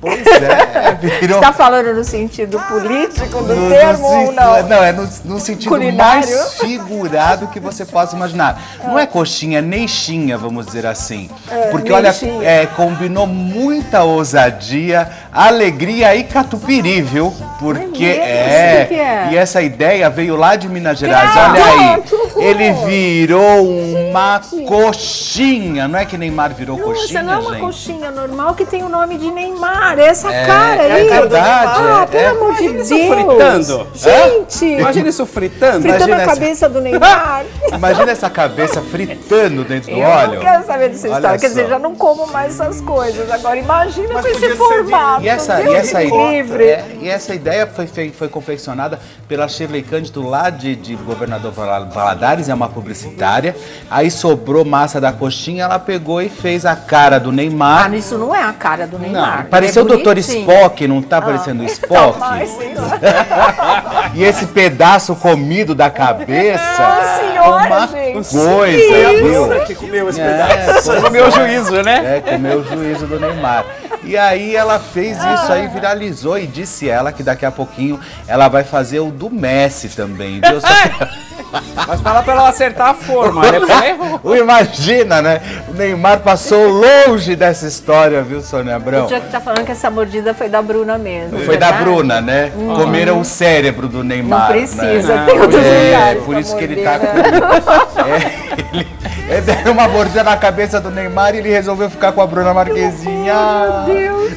Pois é, (laughs) virou... Você tá falando no sentido político do No- no termo ou sentido- não? Não, é no, no sentido Culinário? mais figurado que você possa imaginar. Não é coxinha, neixinha, vamos dizer assim. É, Porque, olha, neixinha. é, combinou muita ousadia, alegria e catupiry, viu? Porque é, que é? E essa ideia veio lá de Minas Gerais. Credo, Olha aí. Ele virou uma coxinha. Não é que Neymar virou Nossa, coxinha, não é uma gente? coxinha normal que tem o nome de Neymar. É essa É, cara é aí. verdade, Ah, é- pelo é. amor de Deus. fritando. Gente, Imagina isso fritando. fritando Imagina a essa- cabeça do (laughs) Neymar. Imagina essa cabeça fritando dentro do Eu óleo. não quero saber dessa Olha história. Quer só. dizer, já não como mais essas coisas. Agora imagina com esse formato. E essa, Deus e, essa, livre. é, e essa ideia foi, fei- foi confeccionada pela Shirley Cândido lá de, de Governador Vala- Valadares, é uma publicitária. Aí sobrou massa da coxinha, ela pegou e fez a cara do Ah, Neymar. isso não é a cara do Neymar. Pareceu o é Dr. Spock, não tá Ah, parecendo então, (laughs) Spock? lá. (laughs) E esse pedaço comido da cabeça. Nossa senhora, uma gente. coisa, Que viu? Que comeu esse É, pedaço. pois Comeu o juízo, né? É, comeu o juízo do Neymar. E aí ela fez isso aí, viralizou e disse ela que daqui a pouquinho ela vai fazer o do Messi também, viu? (laughs) Que- Mas fala pra ela acertar a forma, né? Errou. O Imagina, né? O Neymar passou longe dessa história, viu, Sônia Abrão? O Tiago tá falando que essa mordida foi da Bruna mesmo. Foi da verdade? Bruna, né? Comeram o cérebro do Neymar. Não precisa, né? tem outros É, lugares por isso que ele tá né? com. (laughs) É, ele, ele deu uma mordida na cabeça do Neymar e ele resolveu ficar com a Bruna Marquezine. Ah, Deus.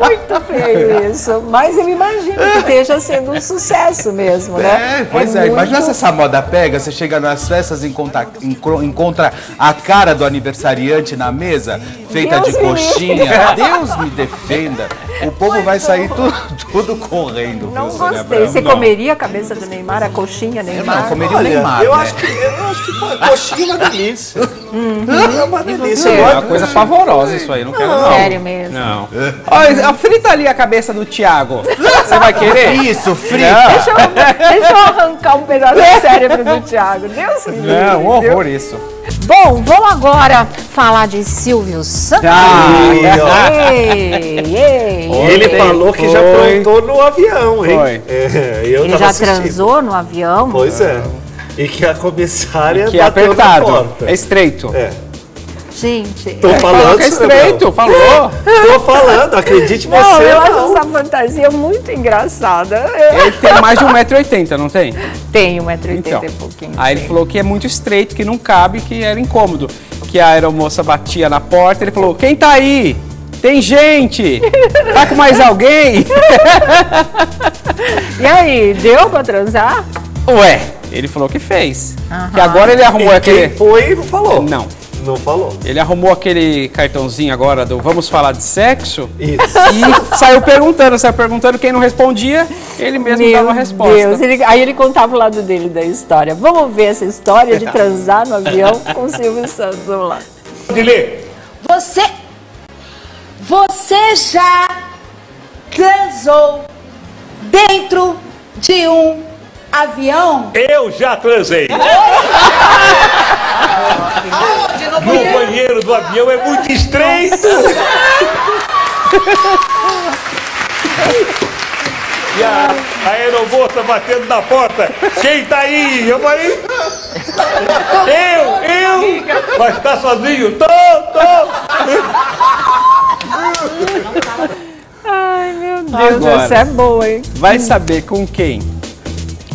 muito feio isso. Mas eu imagino que esteja sendo um sucesso mesmo, né? É, pois é. muito- Imagina se essa moda pega, você chega nas festas e encontra, encontra a cara do aniversariante na mesa, feita Deus de coxinha. Deus me defenda. O povo vai sair (laughs) tudo, tudo correndo, Não viu, gostei. Você Não. comeria a cabeça do Neymar, a coxinha Neymar? não comeria o Neymar, eu né? acho que, eu acho que pô, coxinha é uma delícia. É uma delícia. É uma coisa pavorosa isso aí, não quero não. Sério mesmo. Não. Olha, frita ali a cabeça do Thiago. Você vai querer? Isso, frita. Não. Deixa eu, deixa eu arrancar um pedaço (laughs) do cérebro do Thiago. Deus me livre. Não, um horror isso. Bom, vamos agora falar de Silvio Santos. Ah, ó. Ei, Ele Ontem falou que já foi. aprontou no avião, hein? Foi. (laughs) É, eu Ele tava já assistindo. transou no avião? Pois é. E que a comissária Que é apertado. na porta. É estreito. É. Gente. Tô Falou falando, que é estreito, Abrão. falou. (laughs) Tô falando, acredite Não, você. eu acho não. essa fantasia muito engraçada. Ele tem mais de (laughs) 1,80m, não tem? tenho 1,80m Então. e pouquinho. Aí ele falou que é muito estreito, que não cabe, que era incômodo. Que a aeromoça batia na porta, ele falou: Quem tá aí? Tem gente! Tá com mais alguém? (laughs) E aí, deu pra transar? Ué, ele falou que fez. Aham. Que agora ele arrumou E aquele. foi não falou. Não. Não falou. Ele arrumou aquele cartãozinho agora do Vamos Falar de Sexo Isso. e saiu perguntando, saiu perguntando, quem não respondia, ele mesmo dava a resposta. Deus, ele- aí ele contava o lado dele da história. Vamos ver essa história de (laughs) transar no avião com o Silvio Santos. Vamos lá. Você. Você já transou dentro de um avião? Eu já transei. (laughs) Aonde? No No banheiro do avião é muito estreito. (laughs) E a, a aeromoça batendo na porta. Quem tá aí? Eu falei. Eu, eu. Mas tá sozinho? Tô, tô. Ai, meu Deus, Agora. essa é boa, hein? Vai saber com quem?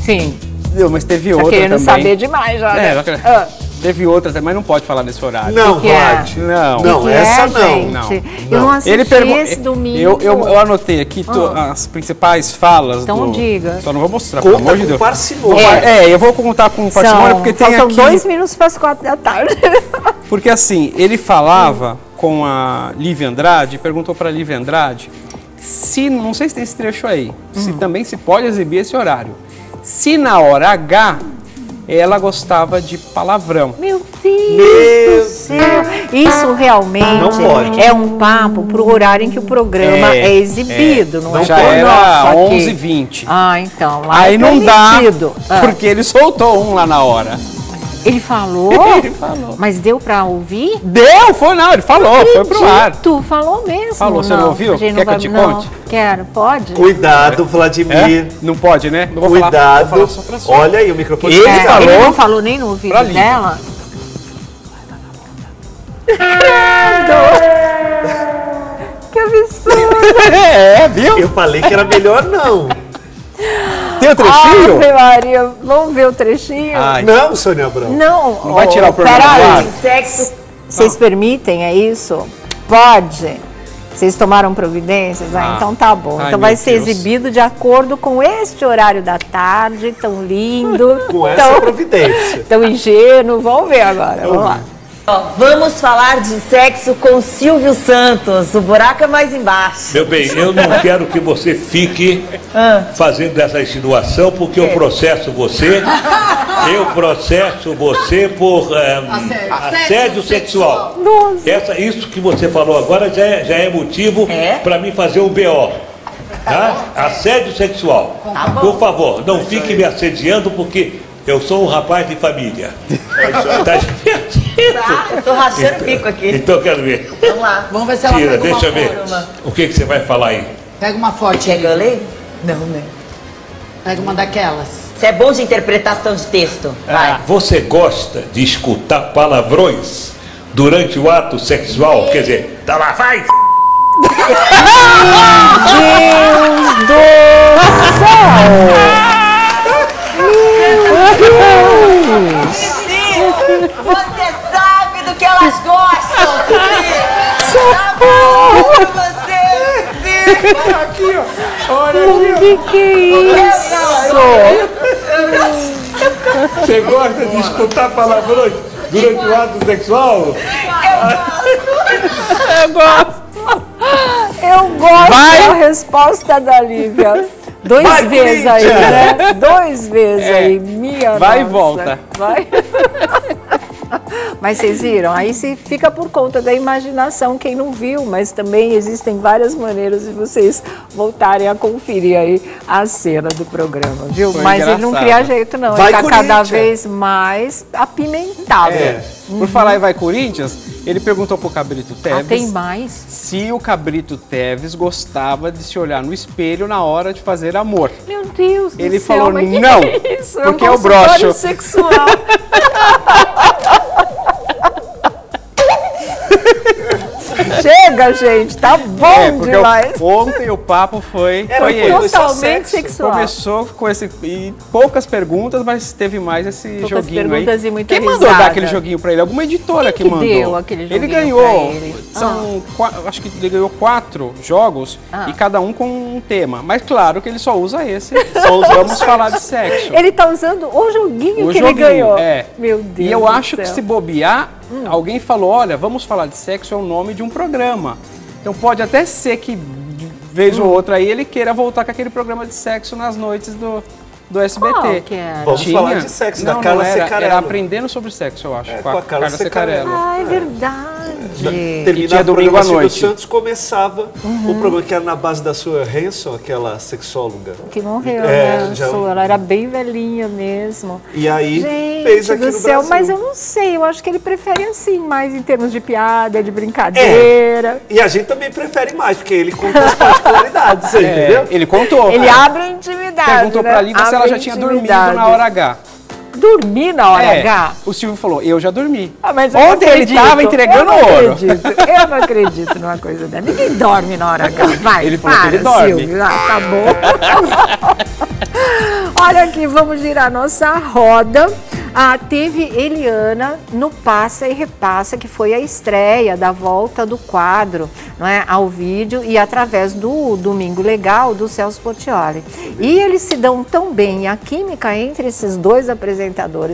Sim. Viu, mas teve Tá outra querendo também. saber demais já, né? É, já- Ah. Teve outra também, não pode falar nesse horário. Não Que que é? pode. Não. Não, Que essa é, não. gente? Não. Eu não assisti Ele pergun- esse domingo. Eu, eu, eu anotei aqui to- Ah. as principais falas Então do... diga. Só não vou mostrar, Conta pelo amor de Deus. parcimônia. É. é, eu vou contar com parcimônia porque tem faltam aqui... dois minutos para as quatro da tarde. (laughs) Porque assim, ele falava com a Lívia Andrade, perguntou para a Lívia Andrade se, não sei se tem esse trecho aí, se também se pode exibir esse horário. Se na hora H ela gostava de palavrão. Meu Deus Meu do céu! Isso realmente é um papo pro horário em que o programa é, É, exibido, não é Já por era nosso aqui. 11h20. Ah, então. Aí é não dá. Ah, porque ele soltou um lá na hora. Ele falou? (laughs) Ele falou. Mas deu pra ouvir? Deu, foi não, ele falou, foi pro ar. Tu falou mesmo. Falou, você não ouviu? Quer que eu te não, conte? Quero, pode? Cuidado, Vladimir. É? Não pode, né? Não vou falar, Cuidado. vou falar só pra só. Olha aí o microfone. Ele É, falou ele não falou nem no ouvido dela? (laughs) que absurdo! é, viu? Eu falei que era melhor não. (laughs) Tem o trechinho? Ave Maria, vamos ver o trechinho? Ai. Não, Sônia Abrão. Não, Não vai tirar o programa do peraí. Sexo. Vocês permitem, é isso? Pode. Vocês tomaram providências? Ah, Ah. então tá bom. Ai, então vai ser Deus. exibido de acordo com este horário da tarde, tão lindo, (laughs) Com essa tão, providência. (laughs) tão ingênuo. Vamos ver agora, vamos lá. Vamos falar de sexo com Silvio Santos. O buraco é mais embaixo. Meu bem, eu não quero que você fique fazendo essa insinuação, porque eu processo você, eu processo você por eh, assédio, sexual. Essa, isso que você falou agora já é, já é motivo para mim fazer um BO. Tá? Assédio sexual. Por favor, não fique me assediando, porque eu sou um rapaz de família. Tá divertido? Tá? Eu tô rachando o bico aqui. Então eu quero ver. Vamos lá. Vamos ver se ela Tira, pega deixa eu uma ver. O que, que você vai falar aí? Pega uma foto. Quer que eu leia? Não, né? Pega uma daquelas. Você é bom de interpretação de texto. Vai. Você gosta de escutar palavrões durante o ato sexual? Quer dizer, tá lá, vai! (laughs) Deus do céu! Cecília, você sabe do que elas gostam, Cecília. Tá bom pra você, Cecília. Que que é isso? Você gosta de escutar palavrões durante o ato sexual? Eu gosto. Eu gosto Vai. da resposta da Lívia. Dois Vai, vezes aí, né? Dois vezes É. aí. Minha Vai e nossa. volta. Vai. Mas vocês viram? Aí se fica por conta da imaginação, quem não viu, mas também existem várias maneiras de vocês voltarem a conferir aí a cena do programa, viu? Foi mas ele não engraçado. cria jeito, não. Vai, ele tá cada vez mais apimentado. É. Por falar em Vai Corinthians, ele perguntou pro Cabrito Teves Ah, tem mais? se o Cabrito Teves gostava de se olhar no espelho na hora de fazer amor. Meu Deus do Ele céu, falou que não, é isso? porque é é um o broxo. sexual. (laughs) Chega, gente, tá bom É, demais. o- ontem o papo foi, Era foi totalmente esse. Sexual. Começou com esse e poucas perguntas, mas teve mais esse Poucas joguinho perguntas aí. e muita Quem mandou risada. dar aquele joguinho pra ele? Alguma editora Quem que, que mandou. deu aquele ele joguinho ganhou. pra ele? São qua- acho que ele ganhou quatro jogos Ah. e cada um com um tema. Mas claro que ele só usa esse. Só (laughs) usa Vamos sexo. falar de sexo. Ele tá usando o joguinho O que ele joguinho, ganhou. É. Meu Deus. E eu do acho que céu. Hum. se bobear, alguém falou: olha, vamos falar de sexo, é o nome de um programa. Então pode até ser que, vez Hum. ou outra, aí ele queira voltar com aquele programa de sexo nas noites do, do SBT. Qual que era? Vamos falar de sexo, da não, Carla não era, Secarello. Era aprendendo sobre sexo, eu acho. É, com a Carla Secarello. Ah, é verdade. tinha Terminava o domingo programa à Silvio noite. Santos, começava Uhum. o programa que era na base da sua Hanson, aquela sexóloga. Que morreu, É, né? já- Ela era bem velhinha mesmo. E aí Gente fez aqui do no céu, Brasil. mas eu não sei, eu acho que ele prefere assim, mais em termos de piada, de brincadeira. E a gente também prefere mais, porque ele conta as particularidades, você É, entendeu? ele contou. Ele É. abre a intimidade. Perguntou né? pra Lívia se ela Abre já tinha dormido na hora H. Dormir na hora É, H? O Silvio falou, eu já dormi. Ah, mas Ontem ele acredito, tava entregando eu não ouro. Acredito, eu não acredito numa coisa dessa. Ninguém dorme na hora H. Vai, Ele falou que para, ele dorme. Silvio. Ah, tá bom. (laughs) Olha aqui, vamos girar nossa roda. Ah, teve Eliana no Passa e Repassa, que foi a estreia da volta do quadro não é, ao vídeo e através do Domingo Legal do Celso Portioli. E eles se dão tão bem, a química entre esses dois apresentadores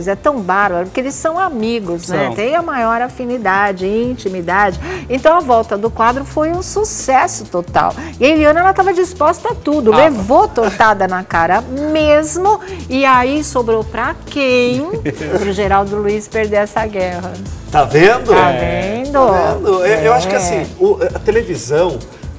é tão bárbara, porque eles são amigos, né? São. Tem a maior afinidade, intimidade. Então a volta do quadro foi um sucesso total. E a Eliana ela estava disposta a tudo, Tava. levou tortada na cara mesmo. E aí sobrou pra quem? (laughs) Pro Geraldo Luiz perder essa guerra. Tá vendo? Tá vendo? Tá vendo? Eu, eu acho que É. assim, a televisão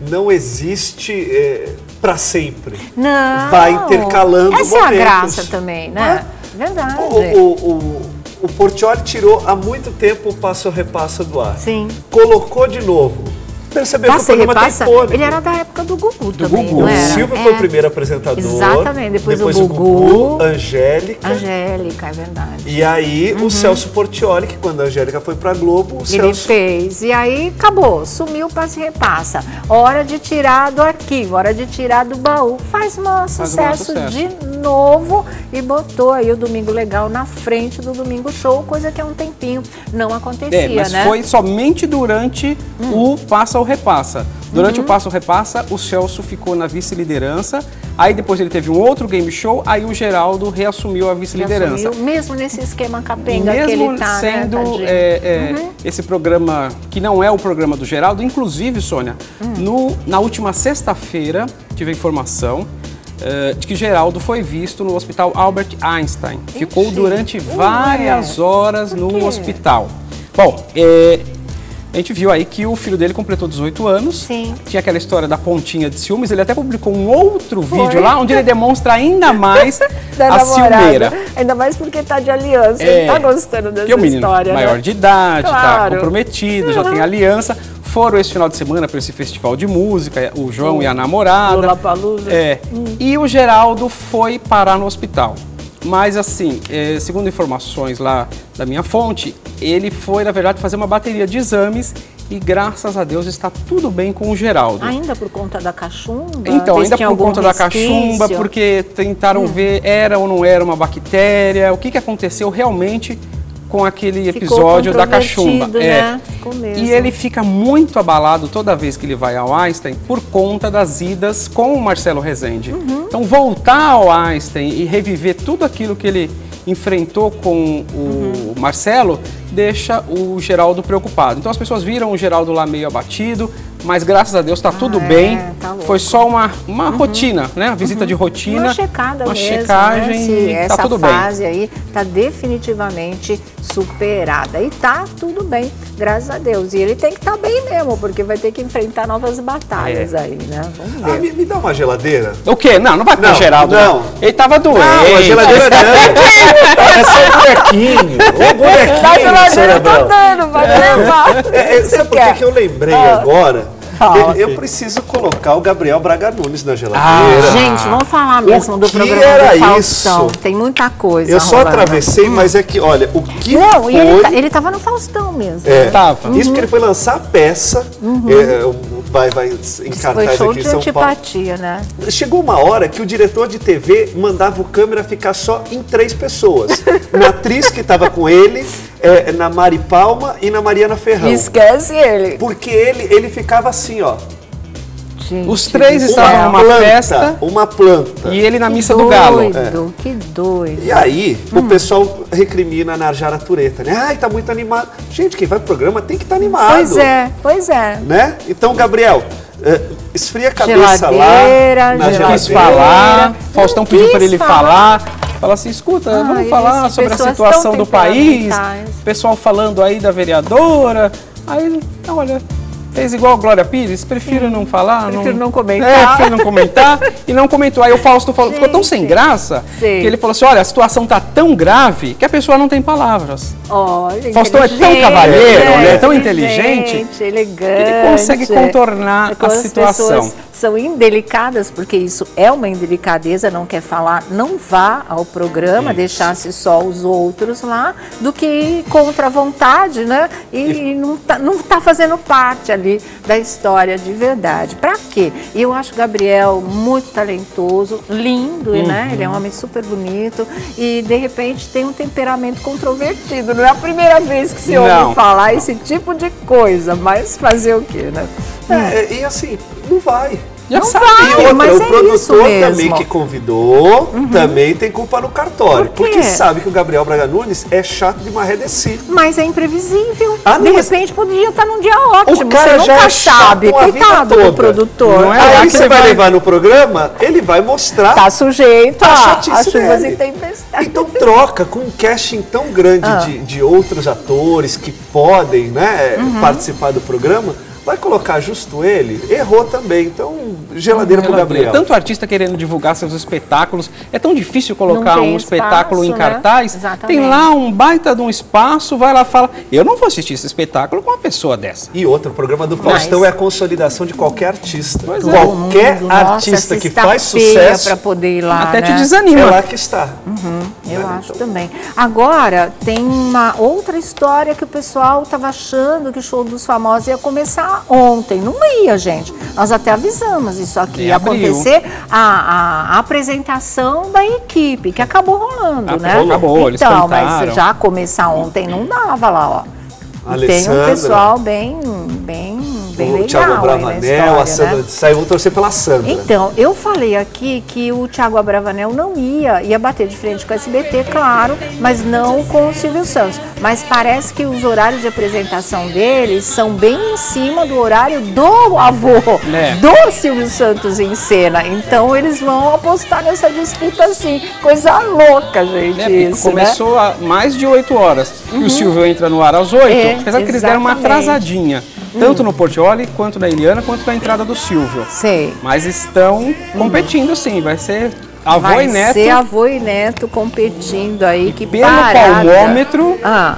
não existe é, para sempre. Não. Vai intercalando Essa é a momentos. graça também, né? Verdade. O, o, o, o Portioli tirou há muito tempo o passo repassa do ar. Sim. Colocou de novo. Percebeu Passa que o programa repassa, tem fôlego. ele era da época do Gugu também, Gugu. não O? Silvio foi É. o primeiro apresentador. Exatamente, depois, depois o Gugu, Angélica. Angélica, é verdade. E aí o Celso Portioli, que quando a Angélica foi pra Globo, o Ele Celso fez. E aí acabou, sumiu, passa e repassa. Hora de tirar do arquivo, hora de tirar do baú. Faz um maior Faz o sucesso, sucesso. de novo e botou aí o Domingo Legal na frente do Domingo Show, coisa que há um tempinho não acontecia, É, mas né? foi somente durante o Passa ou Repassa. Durante Uhum. o Passa ou Repassa, o Celso ficou na vice-liderança. Aí depois ele teve um outro game show, aí o Geraldo reassumiu a vice-liderança. mesmo nesse esquema capenga que Mesmo ele tá, sendo né, é, é, Uhum. esse programa que não é o programa do Geraldo, inclusive, Sônia, Hum. no- na última sexta-feira tive a informação eh, de que Geraldo foi visto no Hospital Albert Einstein. Ficou durante várias horas no hospital. Bom, eh, a gente viu aí que o filho dele completou 18 anos. Sim. Tinha aquela história da pontinha de ciúmes. Ele até publicou um outro Foi. vídeo lá, onde ele demonstra ainda mais (laughs) Da a namorada. ciumeira. Ainda mais porque tá de aliança. É. Ele tá gostando dessa Porque o menino história. maior né? de idade, tá Claro. comprometido, já Uhum. tem aliança. Foram esse final de semana para esse festival de música, o João Sim. e a namorada. Lollapalooza. É. E o Geraldo foi parar no hospital. Mas assim, é, segundo informações lá da minha fonte, ele foi, na verdade, fazer uma bateria de exames e graças a Deus está tudo bem com o Geraldo. Ainda por conta da cachumba? Então, ainda por conta da cachumba, porque tentaram ver era ou não era uma bactéria, o que, que aconteceu realmente com aquele Ficou episódio da cachumba. É. né? Mesmo. E ele fica muito abalado toda vez que ele vai ao Einstein por conta das idas com o Marcelo Rezende. Uhum. Então, voltar ao Einstein e reviver tudo aquilo que ele enfrentou com o Uhum. Marcelo deixa o Geraldo preocupado. Então, as pessoas viram o Geraldo lá meio abatido, mas graças a Deus está tudo é, bem. tá. Foi só uma, uma rotina, né? Uma visita de rotina. Uma checada uma mesmo, checagem né? E essa tá tudo bem. fase aí tá definitivamente superada. E tá tudo bem, graças a Deus. E ele tem que estar bem mesmo, porque vai ter que enfrentar novas batalhas É. aí, né? Vamos Ah, ver. me, me dá uma geladeira. O quê? Não, não vai Não, Geraldo. não. Ele tava doente. Não, a geladeira não. É só um bonequinho. Um bonequinho. Geladeira eu tô dando, pode levar. (laughs) É, é, sabe por que eu lembrei Ah. agora? Fala. Eu, preciso colocar o Gabriel Braga Nunes na geladeira. Gente, vamos falar mesmo O do que programa era do Faustão. isso? Tem muita coisa. Eu só rolando. atravessei, mas é que, olha, o que Não, foi... e ele, tá- ele tava no Faustão mesmo. É, Uhum. Isso que ele foi lançar a peça, é, o- vai, vai em cartaz show aqui em de São Paulo. antipatia, né? Chegou uma hora que o diretor de TV mandava o câmera ficar só em três pessoas. Na atriz que estava com ele, é, na Mari Palma e na Mariana Ferrão. Esquece ele. Porque ele, ele ficava assim, ó. Os três estavam numa planta, festa. Uma planta. E ele na Que missa do galo. Doido, que doido. E aí, o pessoal recrimina a Narjara Tureta, né? Ai, tá muito animado. Gente, quem vai pro programa tem que estar animado. Pois é, pois é. Né? Então, Gabriel, eh, esfria a cabeça Geladeira, lá na geladeira. Quis falar, Faustão Não pediu para quis ele falar. falar. Fala assim, escuta, Ah, vamos falar sobre a situação do país, pessoal falando aí da vereadora. Aí ele, olha, fez igual a Glória Pires, prefiro não falar. Prefiro não comentar. É, prefiro não comentar. e não comentou. Aí o Fausto falou, ficou tão sem graça sei. que ele falou assim: olha, a situação tá tão grave que a pessoa não tem palavras. Olha, Faustão é tão cavalheiro, né? Tão inteligente, elegante. ele consegue contornar a as situação. pessoas são indelicadas, porque isso é uma indelicadeza, não quer falar, não vá ao programa, deixasse só os outros lá, do que ir contra a vontade, né? E, não, tá, não tá fazendo parte ali da história de verdade. Pra quê? E eu acho o Gabriel muito talentoso, lindo, né? Ele é um homem super bonito e de repente tem um temperamento controvertido. Não é a primeira vez que se ouve Não. falar esse tipo de coisa, mas fazer o quê, né? É, e assim, não vai. Já Não sabe. vai, E outra, mas o é produtor também. Uhum. que convidou, também tem culpa no cartório. Por? Porque sabe que o Gabriel Braga Nunes é chato de marredecer. Mas é imprevisível. Ah, de mas- repente podia estar num dia ótimo. O cara você já nunca é chato sabe. Coitado do produtor. Não é Aí você vai vai- levar no programa, ele vai mostrar Tá sujeito a a, chuvas e tempestades. Então troca com um casting tão grande Ah. de, de outros atores que podem né, Uhum. participar do programa, vai colocar justo ele, errou também. Então, geladeira pro Gabriel. Tanto artista querendo divulgar seus espetáculos, é tão difícil colocar um espetáculo em espaço, né? cartaz. Exatamente. Tem lá um baita de um espaço, vai lá e fala: Eu não vou assistir esse espetáculo com uma pessoa dessa. E outro, o programa do Faustão é a consolidação de qualquer artista. é. Qualquer nossa, artista se que faz sucesso, pra poder ir lá, Até te né? desanima. é lá que está. Eu acho também. Agora, tem uma outra história que o pessoal estava achando que o show dos famosos ia começar ontem. Não ia, gente. Nós até avisamos isso aqui. Ia acontecer a, a- a apresentação da equipe, que acabou rolando, Ah, né? acabou, eles então, cantaram. mas já começar ontem não dava lá, ó. E tem um pessoal bem, bem, bem o Thiago Bravanel, história, a Sandra né? de Sá, eu vou torcer pela Sandra. Então, eu falei aqui que o Thiago Abravanel não ia, ia bater de frente com o SBT, claro, mas não com o Silvio Santos. Mas parece que os horários de apresentação deles são bem em cima do horário do avô, É. do Silvio Santos em cena. Então, eles vão apostar nessa disputa assim. Coisa louca, gente, Né? isso, né? Começou há mais de 8 horas. E o Silvio entra no ar às 8, É, apesar que eles deram uma exatamente. atrasadinha. Tanto no Portioli, quanto na Eliana, quanto na entrada do Silvio. Sei. Mas estão competindo sim, vai ser avô Vai e neto. ser avô e neto competindo aí, que Pelo parada. palmômetro, Ah,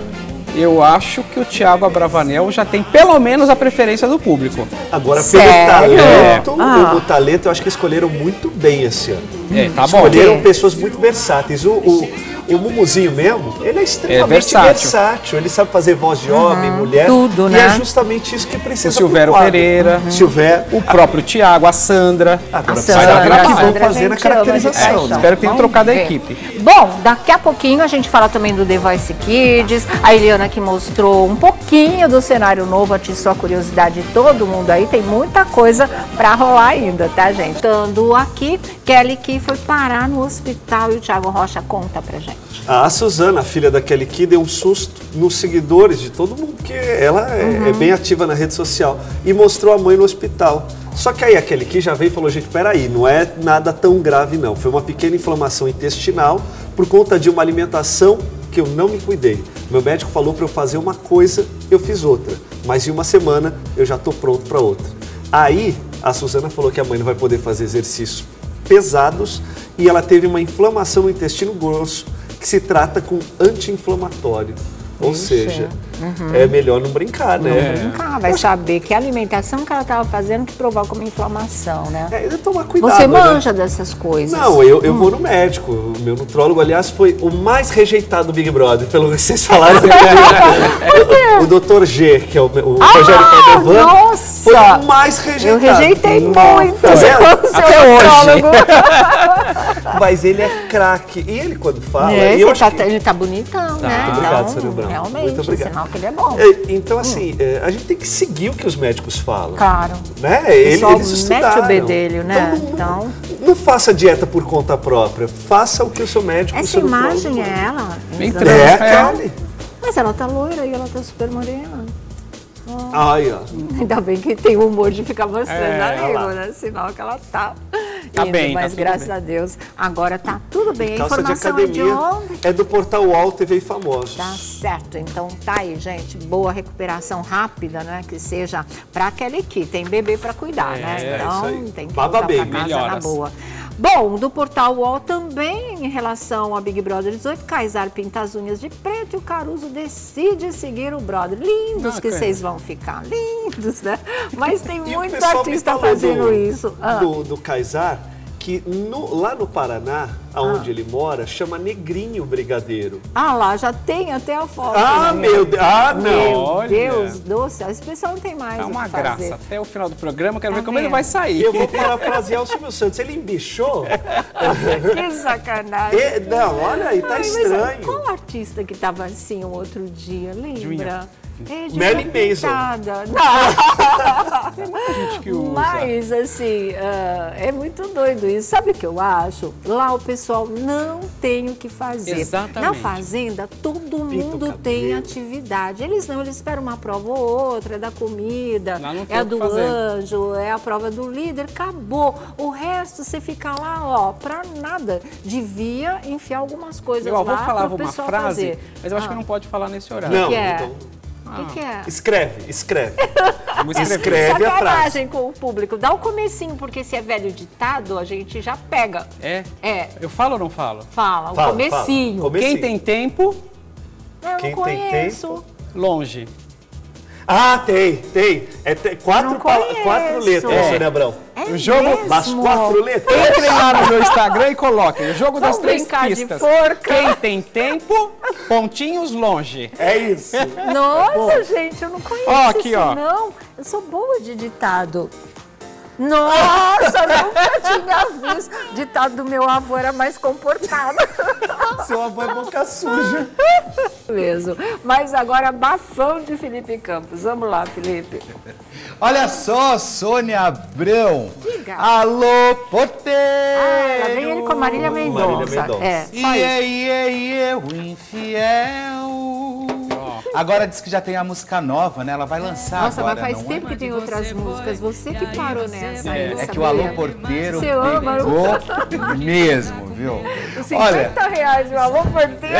eu acho que o Thiago Abravanel já tem pelo menos a preferência do público. Agora, Sério? pelo talento, Ah. o, o talento eu acho que escolheram muito bem esse ano. É, tá bom. Escolheram pessoas muito versáteis. O, o, o Mumuzinho mesmo, ele é extremamente versátil. versátil. Ele sabe fazer voz de homem, mulher. tudo, e né? é justamente isso que precisa O Silvério. Pereira, Silvério. o próprio Tiago, a Sandra. Agora vai vai dar dar trabalho. que vão Sandra, fazer a caracterização. paixão. Espero que tenham trocado a equipe. Bom, daqui a pouquinho a gente fala também do The Voice Kids. A Eliana que mostrou um pouquinho do cenário novo, atiçou a curiosidade de todo mundo aí. Tem muita coisa pra rolar ainda, tá, gente? Estando aqui, Kelly que foi parar no hospital e o Thiago Rocha conta pra gente. A Suzana, a filha da Kelly Key, deu um susto nos seguidores de todo mundo, porque ela é, Uhum. é bem ativa na rede social. E mostrou a mãe no hospital. Só que aí a Kelly Key já veio e falou, gente, peraí, não é nada tão grave não. Foi uma pequena inflamação intestinal por conta de uma alimentação que eu não me cuidei. Meu médico falou para eu fazer uma coisa, eu fiz outra. Mas em uma semana eu já estou pronto para outra. Aí a Suzana falou que a mãe não vai poder fazer exercícios pesados e ela teve uma inflamação no intestino grosso que se trata com anti-inflamatório. Ou seja, Uhum. é melhor não brincar, Não né? brincar, vai saber que a alimentação que ela estava fazendo que provoca uma inflamação, né? É, tomar cuidado, Você né? manja dessas coisas. Não, eu, eu Hum. vou no médico. O meu nutrólogo, aliás, foi o mais rejeitado do Big Brother, pelo que vocês falaram. (laughs) o, o Dr. G, que é o, o Rogério Padovani, Ah, nossa! foi o mais rejeitado. Eu rejeitei muito Tá seu (laughs) nutrólogo. (laughs) Mas ele é craque. E ele, quando fala. É, eu tá- que- ele tá bonitão, né? Muito obrigado, então, Sônia Brown. realmente, Muito obrigado. Que ele é bom. É, Então, assim, é, a gente tem que seguir o que os médicos falam. Claro. Né? Ele- pessoal eles mete estudaram. o bedelho, né? Então, Não faça dieta por conta própria. Faça o que o seu médico essa imagem é ela. Bem trans, é. Então, Mas ela tá loira e ela tá super morena. Ai, ó. Ainda bem que tem o humor de ficar mostrando É, a língua, né? Sinal que ela tá. Tá indo, bem, tá mas tudo graças bem. a Deus, agora tá tudo bem. A de informação é de academia onde? é do portal UOL TV Famosos. Tá certo, então tá aí, gente. Boa recuperação rápida, né? Que seja pra aquela equipe. Tem bebê pra cuidar, É, né? é Então isso aí. tem que Baba voltar pra casa na Melhoras. boa. Bom, do portal UOL também, em relação ao Big Brother 18, Kaysar pinta as unhas de preto e o Caruso decide seguir o brother. Lindos Ah, que vocês vão ficar, lindos, né? Mas tem muito artista fazendo do, isso. Ah. Do, do Kaysar, que no- lá no Paraná, aonde ele mora, chama Negrinho Brigadeiro. Ah lá, já tem até a foto. Ah, né? meu Deus. Ah, não. Meu Olha. Deus do céu. Esse pessoal não tem mais É o uma que fazer. graça. Até o final do programa, eu quero Tá ver como ele vendo? vai sair. Eu vou parafrasear o Silvio Santos. Ele embichou? (laughs) que sacanagem. E- não, olha aí, tá Ai, mas estranho. Qual artista que tava assim o outro dia, lembra? É, Melly uma Mason. pintada. (laughs) Não. gente que usa. Mas, assim, ah, é muito doido isso. Sabe o que eu acho? Lá o pessoal não tem o que fazer. Exatamente. Na fazenda, todo mundo tem atividade. Eles não, eles esperam uma prova ou outra, é da comida, tem é que do anjo, é a prova do líder, acabou. O resto você fica lá, ó, pra nada. Devia enfiar algumas coisas Eu ó, lá vou falar pro uma pessoal frase, fazer. mas eu acho que Ah. não pode falar nesse horário. Não, que é? então. O que, que é? Escreve, escreve. (laughs) Vamos escrever. Escreve a frase. Sacanagem com o público. Dá o comecinho, porque se é velho ditado, a gente já pega. É? É. Eu falo ou não falo? Fala, o Fala, comecinho. fala. Comecinho. Quem tem tempo, Eu Quem não tem conheço. longe. Ah, tem, tem. É te- quatro, quatro letras, É. Sônia Abrão. É O jogo- mesmo? Mas quatro letras? Entrem lá no meu (laughs) Instagram e coloquem o jogo das Vamos três brincar de pistas. forca. Quem tem tempo, pontinhos longe. É isso. Nossa, gente, eu não conheço Ó, aqui, isso, ó. não. Eu sou boa de ditado. Nossa, nunca tinha visto. Ditado do meu avô era mais comportado. (laughs) Seu avô é boca suja. Mesmo. Mas agora, bafão de Felipe Campos. Vamos lá, Felipe. Olha só, Sônia Abrão. Diga. Alô, porteiro. Ah, lá vem ele com a Marília Mendonça. Marília Mendonça. É, só Iê, isso. iê, iê, o infiel. Agora diz que já tem a música nova, né? Ela vai lançar Nossa, agora, mas faz não é? tempo que tem outras músicas. Você que parou nessa. É, é que o Alô Porteiro Você ama, pegou mesmo, viu? Os 50 reais, meu alô porteiro.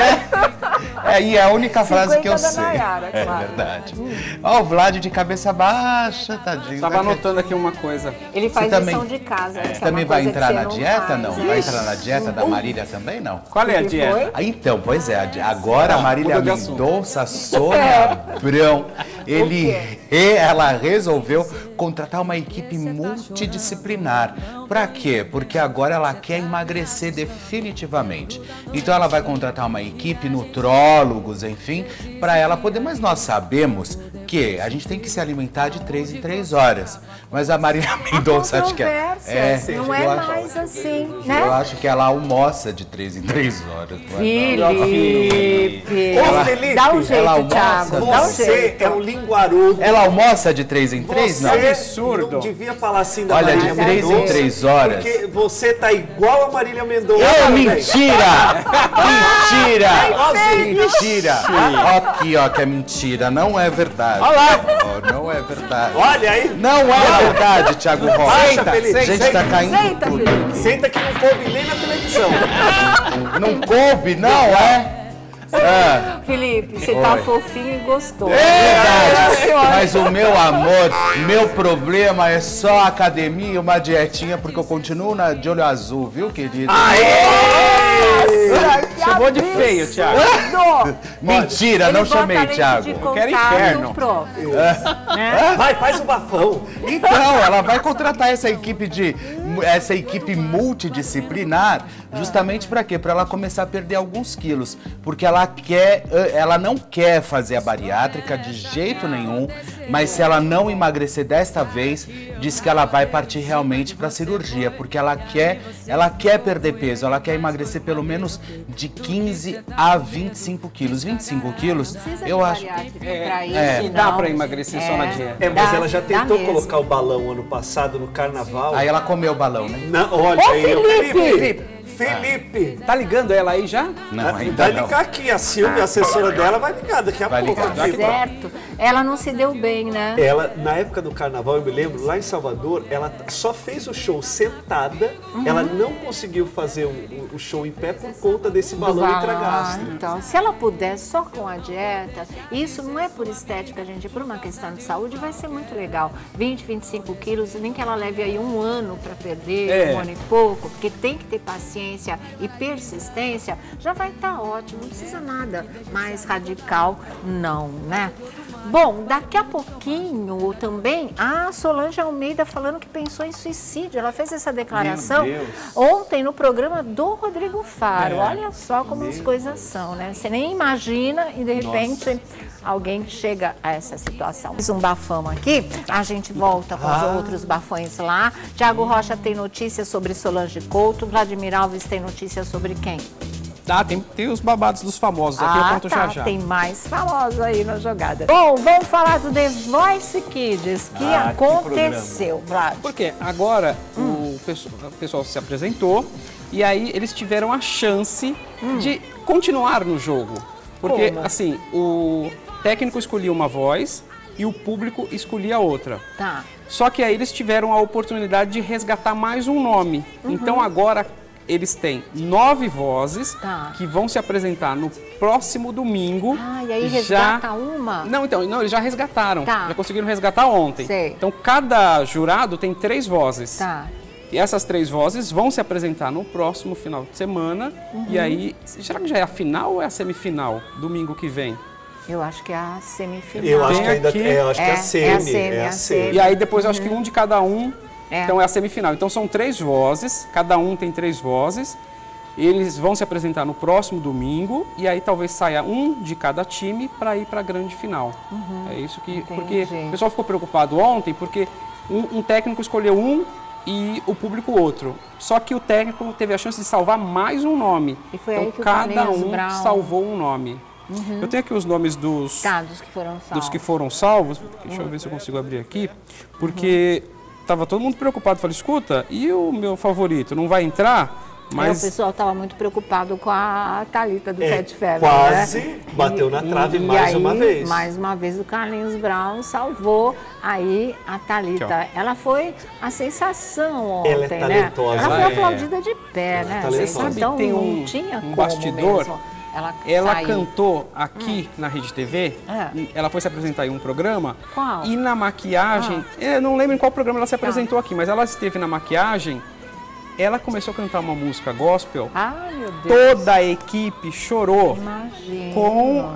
É, e é a única frase que eu 50 da sei. Nayara, é claro. verdade. Ó, o Vlad de cabeça baixa, tadinho. Tava anotando aqui uma coisa. Ele faz Você também- lição de casa. É também vai entrar na não dieta, faz. não? Vai entrar na dieta da Marília também, não? Qual é a dieta? Ah, Então, pois é, a agora a Não, Marília. Mendonça, Sônia Abrão, ele, re- ela resolveu contratar uma equipe multidisciplinar. Para quê? Porque agora ela quer emagrecer definitivamente. Então ela vai contratar uma equipe, nutrólogos, enfim, para ela poder. Mas nós sabemos que a gente tem que se alimentar de três em três horas. Mas a Marília Mendonça acho que é. Controvérsias, não é eu acho- mais assim, né? Eu acho que ela almoça de três em três horas. é? Felipe, Ela- dá um jeito, ela almoça Thiago, um Você é um linguarudo. Ela almoça de três em três? Você Não. absurdo. não devia falar assim da Olha, de Marília três em três horas. Porque você tá igual a Marília Mendonça. Ô, velho. mentira! (laughs) mentira! Mentira! Ó Aqui, ó, que é mentira. Não é verdade. Olha lá. Ó, não é verdade. Olha aí. Não é verdade, Thiago Rocha. Senta, Felipe, A gente senta. tá caindo Senta, tudo. Felipe. Senta que não coube nem na televisão. Não coube, não é? Ah. Felipe, você tá Oi. fofinho e gostoso. Verdade. Nossa Senhora. Mas o meu amor, meu problema é só a academia e uma dietinha, porque eu continuo na, de olho azul, viu, querido? Chamou de feio, Thiago. Mentira, não chamei, Thiago. Eu quero inferno. É. Vai, faz o bafão. Então, ela vai contratar essa equipe de essa equipe multidisciplinar justamente para quê? Para ela começar a perder alguns quilos, porque ela quer, ela não quer fazer a bariátrica de jeito nenhum, mas se ela não emagrecer desta vez, diz que ela vai partir realmente para cirurgia, porque ela quer, ela quer perder peso, ela quer emagrecer pelo menos de 15 a 25 quilos. 25 quilos, eu acho. pra isso, é. Não dá pra emagrecer só na dieta. É, mas Dá- ela já tentou colocar o balão ano passado no carnaval. Aí ela comeu o balão, né? Não, olha Ô, aí, ó, Felipe! Felipe! Tá ligando ela aí já? Não, ainda Vai não. ligar aqui, a Silvia, a assessora dela, vai ligar daqui a Vai pouco. ligar. Certo. Ela não se deu bem, né? Ela, na época do carnaval, eu me lembro, lá em Salvador, ela só fez o show sentada, Uhum. ela não conseguiu fazer o, o- show em pé por conta desse balão balão. intragástrico. Então, se ela puder só com a dieta, isso não é por estética, gente, é por uma questão de saúde, vai ser muito legal. 20, 25 quilos, nem que ela leve aí um ano para perder, É. um ano e pouco, porque tem que ter paciência e persistência, já vai estar ótimo, não precisa nada mais radical, não, né? Bom, daqui a pouquinho também a Solange Almeida falando que pensou em suicídio. Ela fez essa declaração Deus. ontem no programa do Rodrigo Faro. É. Olha só como as coisas são, né? Você nem imagina e de repente alguém chega a essa situação. Fiz um bafão aqui, a gente volta com os Ah. outros bafões lá. Tiago Rocha tem notícias sobre Solange Couto, Vladimir Alves tem notícias sobre quem? Tá, tem, tem os babados dos famosos aqui, eu ah, conto tá, já já. tem mais famosos aí na jogada. Bom, vamos falar do The Voice Kids, que Ah, que aconteceu, Vlad. Porque agora o, pessoal, o pessoal se apresentou e aí eles tiveram a chance de continuar no jogo. Porque, Como? assim, o técnico escolhia uma voz e o público escolhia outra. Tá. Só que aí eles tiveram a oportunidade de resgatar mais um nome. Uhum. Então agora eles têm nove vozes Tá. que vão se apresentar no próximo domingo. Ah, e aí já... resgata uma? Não, então, não, eles já resgataram. Tá. Já conseguiram resgatar ontem. Sei. Então cada jurado tem três vozes. Tá. E essas três vozes vão se apresentar no próximo final de semana. Uhum. E aí, será que já é a final ou é a semifinal? Domingo que vem. Eu acho que é a semifinal. Eu acho Tem que ainda aqui- é, eu acho que é a É, semi. é a semi, é é a semi. E aí depois eu acho que um de cada um. É. Então é a semifinal. Então são três vozes, cada um tem três vozes. Eles vão se apresentar no próximo domingo e aí talvez saia um de cada time para ir para a grande final. É isso que. Porque o pessoal ficou preocupado ontem porque um, um técnico escolheu um e o público outro. Só que o técnico teve a chance de salvar mais um nome. E foi então aí que o cada Carlinhos um Brown- salvou um nome. Uhum. Eu tenho aqui os nomes dos Tá, dos que foram salvos. dos que foram salvos, deixa eu ver se eu consigo abrir aqui, porque tava todo mundo preocupado. Falei, escuta, e o meu favorito não vai entrar? Mas o pessoal estava muito preocupado com a Thalita do É, Fat Feather, quase né? bateu na trave e mais aí, uma vez. Mais uma vez o Carlinhos Brown salvou aí a Thalita. Aqui, Ela foi a sensação ontem, Ela é né? talentosa. Ela foi Ela é- aplaudida de pé, né? talentosa. Você sabe, então tem não um- tinha um como bastidor. mesmo ela, ela cantou aqui na Rede TV, É. ela foi se apresentar em um programa, Qual? e na maquiagem, eu não lembro em qual programa ela se apresentou aqui, mas ela esteve na maquiagem, ela começou a cantar uma música gospel, Ai, meu Deus. toda a equipe chorou Imagina. com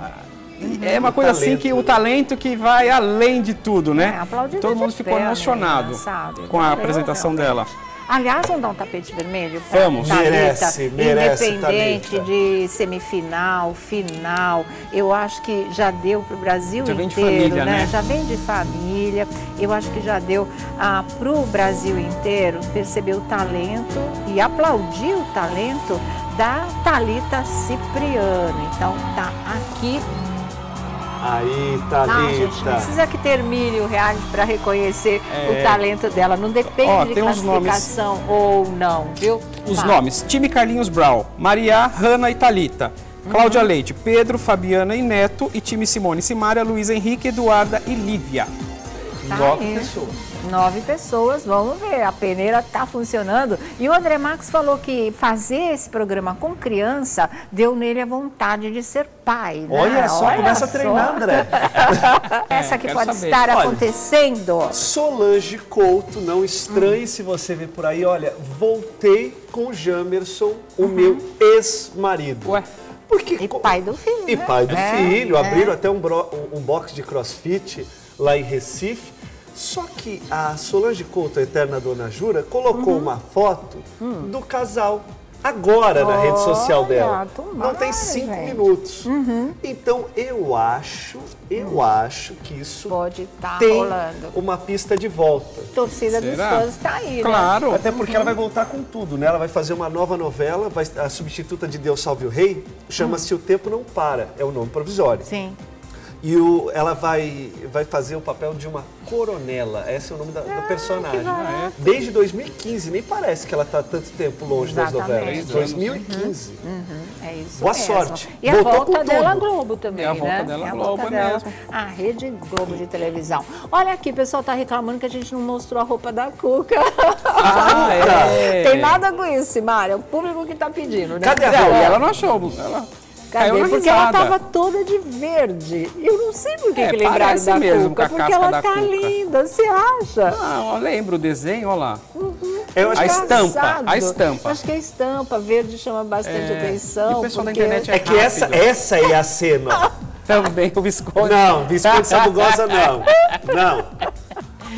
é uma O coisa assim talento, que o talento que vai além de tudo, né? É, Todo mundo ficou pé, né, emocionado sabe? com a apresentação dela. Aliás, vamos dar um tapete vermelho Vamos. Thalita, Merece, merece, independente Thalita. de semifinal, final. Eu acho que já deu pro Brasil Já vem de inteiro, família, né? Já vem de família. Eu acho que já deu ah, pro Brasil inteiro perceber o talento e aplaudir o talento da Thalita Cipriano. Então tá aqui Aí, Não, gente, não Thalita. precisa que termine o reality para reconhecer É. o talento dela. Não depende Ó, de uns nomes. classificação ou não, viu? Os Vai. nomes: time Carlinhos Brau, Maria, Hanna e Talita. Cláudia Uhum. Leite, Pedro, Fabiana e Neto. E time Simone Simária, Luiz Henrique, Eduarda e Lívia. Tá Nove pessoas. Nove pessoas, vamos ver. A peneira tá funcionando. E o André Max falou que fazer esse programa com criança deu nele a vontade de ser pai. né? Olha só, começa a só. treinar, André. (laughs) Essa que pode saber. estar Olha, acontecendo. Solange Couto, não estranhe se você ver por aí, olha, voltei com o Jamerson, o meu ex-marido. Ué. Porque, E pai do filho. E né? pai do É, filho, é. abriram até um, bro- um- um box de crossfit lá em Recife. Só que a Solange Couto, a eterna dona Jura, colocou Uhum. uma foto do casal agora na rede social Olha, dela. tomara, Não tem cinco gente. minutos. Uhum. Então eu acho, eu acho que isso Pode estar tem rolando. uma pista de volta. Torcida Será? dos fãs tá aí, né? Claro. Até porque ela vai voltar com tudo, né? Ela vai fazer uma nova novela, vai- a substituta de Deus Salve o Rei, chama-se O Tempo Não Para, é o nome provisório. Sim. E o, ela vai, vai fazer o papel de uma coronela, esse é o nome da- do personagem. barato. Desde 2015, nem parece que ela está tanto tempo longe das Exatamente. novelas. 2015. É isso Boa mesmo. sorte. E a Voltou volta com dela à tudo. Globo também, É a volta né? dela à É a Globo, volta é dela mesmo. à Rede Globo de televisão. Olha aqui, o pessoal tá reclamando que a gente não mostrou a roupa da Cuca. Ah, (laughs) é. Tem nada com isso, Simária. É o público que tá pedindo, né? Cadê a roupa? e ela não achou. Ela Na Porque ela risada. tava toda de verde. Eu não sei por que, É, que lembraram da mesmo Cuca. Porque ela da tá Cuca. linda, você acha? Ah, eu lembro o desenho, olha lá. Eu acho A que- estampa, a estampa. Acho que a estampa verde chama bastante É, atenção. e o pessoal da porque- internet É que essa, essa é a cena. (laughs) Também o biscoito. Não, biscoito sabugosa não. Não. (laughs)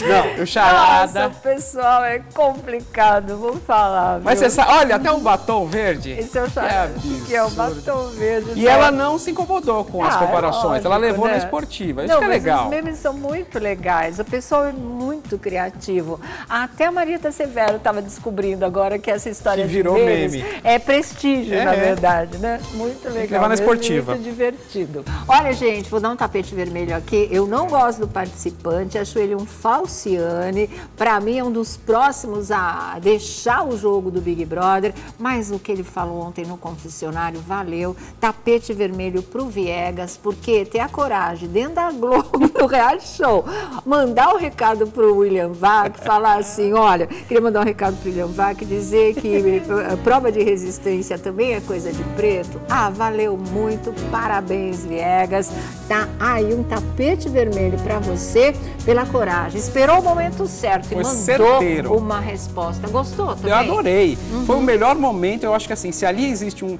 Não. O charada. Nossa, pessoal, é complicado, vou falar. Mas viu? você sabe, olha, até o batom verde. Esse é o Que charada, que é o batom verde. E né? ela não se incomodou com as Ah, é comparações, ela lógico, levou na né? esportiva. Isso Não, que é mas legal. Os memes são muito legais. O pessoal é muito criativo. Até a Marita Severo estava descobrindo agora que essa história Que virou de memes meme. é prestígio, É, na é. verdade, né? Muito legal. levar na esportiva. Muito divertido. Olha, gente, vou dar um tapete vermelho aqui. Eu não gosto do participante, acho ele um falciane. Para mim é um dos próximos a deixar o jogo do Big Brother, mas o que ele falou ontem no confessionário valeu. Tapete vermelho pro Viegas, porque ter a coragem dentro da Globo, (laughs) no reality show, mandar o recado pro William Vac, falar assim, olha, queria mandar um recado pro William Vac, dizer que eh, prova de resistência também é coisa de preto. Ah, valeu muito, parabéns Viegas. Tá aí um tapete vermelho para você pela coragem. Esperou o momento certo Foi e mandou certeiro. uma resposta. Gostou também? Eu adorei. Uhum. Foi o melhor momento. Eu acho que assim, se ali existe um,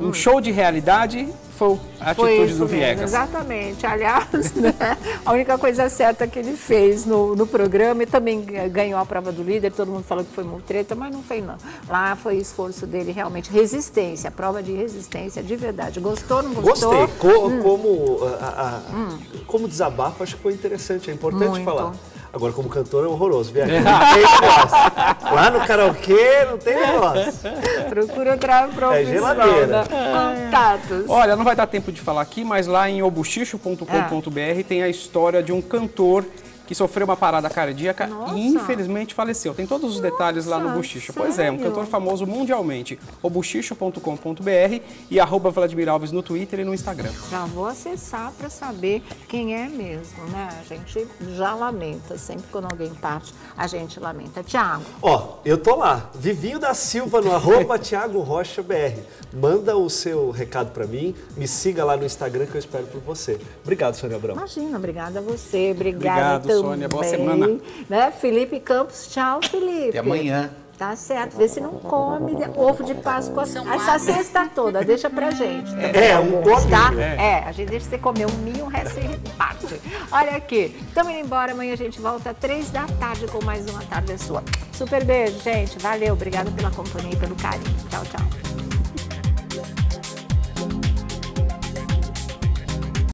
um show de realidade, foi a Hum. Foi atitude isso do mesmo, Viegas. exatamente. Aliás, (laughs) né, a única coisa certa que ele fez no, no programa e também ganhou a prova do líder, todo mundo falou que foi muito treta, mas não foi não. Lá foi esforço dele realmente, resistência, prova de resistência, de verdade. Gostou, não gostou? Gostei. Co- Hum. Como, a- a- como desabafo, acho que foi interessante, é importante Muito. falar. Agora, como cantor, é horroroso, viu? (laughs) Não tem negócio. Lá no karaokê não tem negócio. Procura outra profissão, É geladeira. né? Contatos. Olha, não vai dar tempo de falar aqui, mas lá em obuchicho.com.br tem a história de um cantor que sofreu uma parada cardíaca Nossa. e infelizmente faleceu. Tem todos os detalhes lá no Nossa, Buchicho. Pois é, um cantor famoso mundialmente. obuchicho.com.br e arroba Vladimir Alves no Twitter e no Instagram. Já vou acessar para saber quem é mesmo, né? A gente já lamenta, sempre quando alguém parte, a gente lamenta. Tiago, Ó, eu tô lá. Vivinho da Silva no arroba (laughs) Thiago Rocha BR. Manda o seu recado pra mim, me siga lá no Instagram que eu espero por você. Obrigado, Sônia Abrão. imagina, obrigada a você, obrigada Obrigado, também. Sônia, boa semana. Né? Felipe Campos, tchau, Felipe. Até amanhã. Tá certo, vê se não come ovo de Páscoa essa cesta toda, deixa pra gente. tá (laughs) É, um pouco. Tá? É. É, a gente deixa você comer um milho, o resto você reparte. Olha aqui, estamos indo embora, amanhã a gente volta às três da tarde com mais uma tarde sua. Super beijo, gente, valeu, obrigada pela companhia e pelo carinho. Tchau, tchau.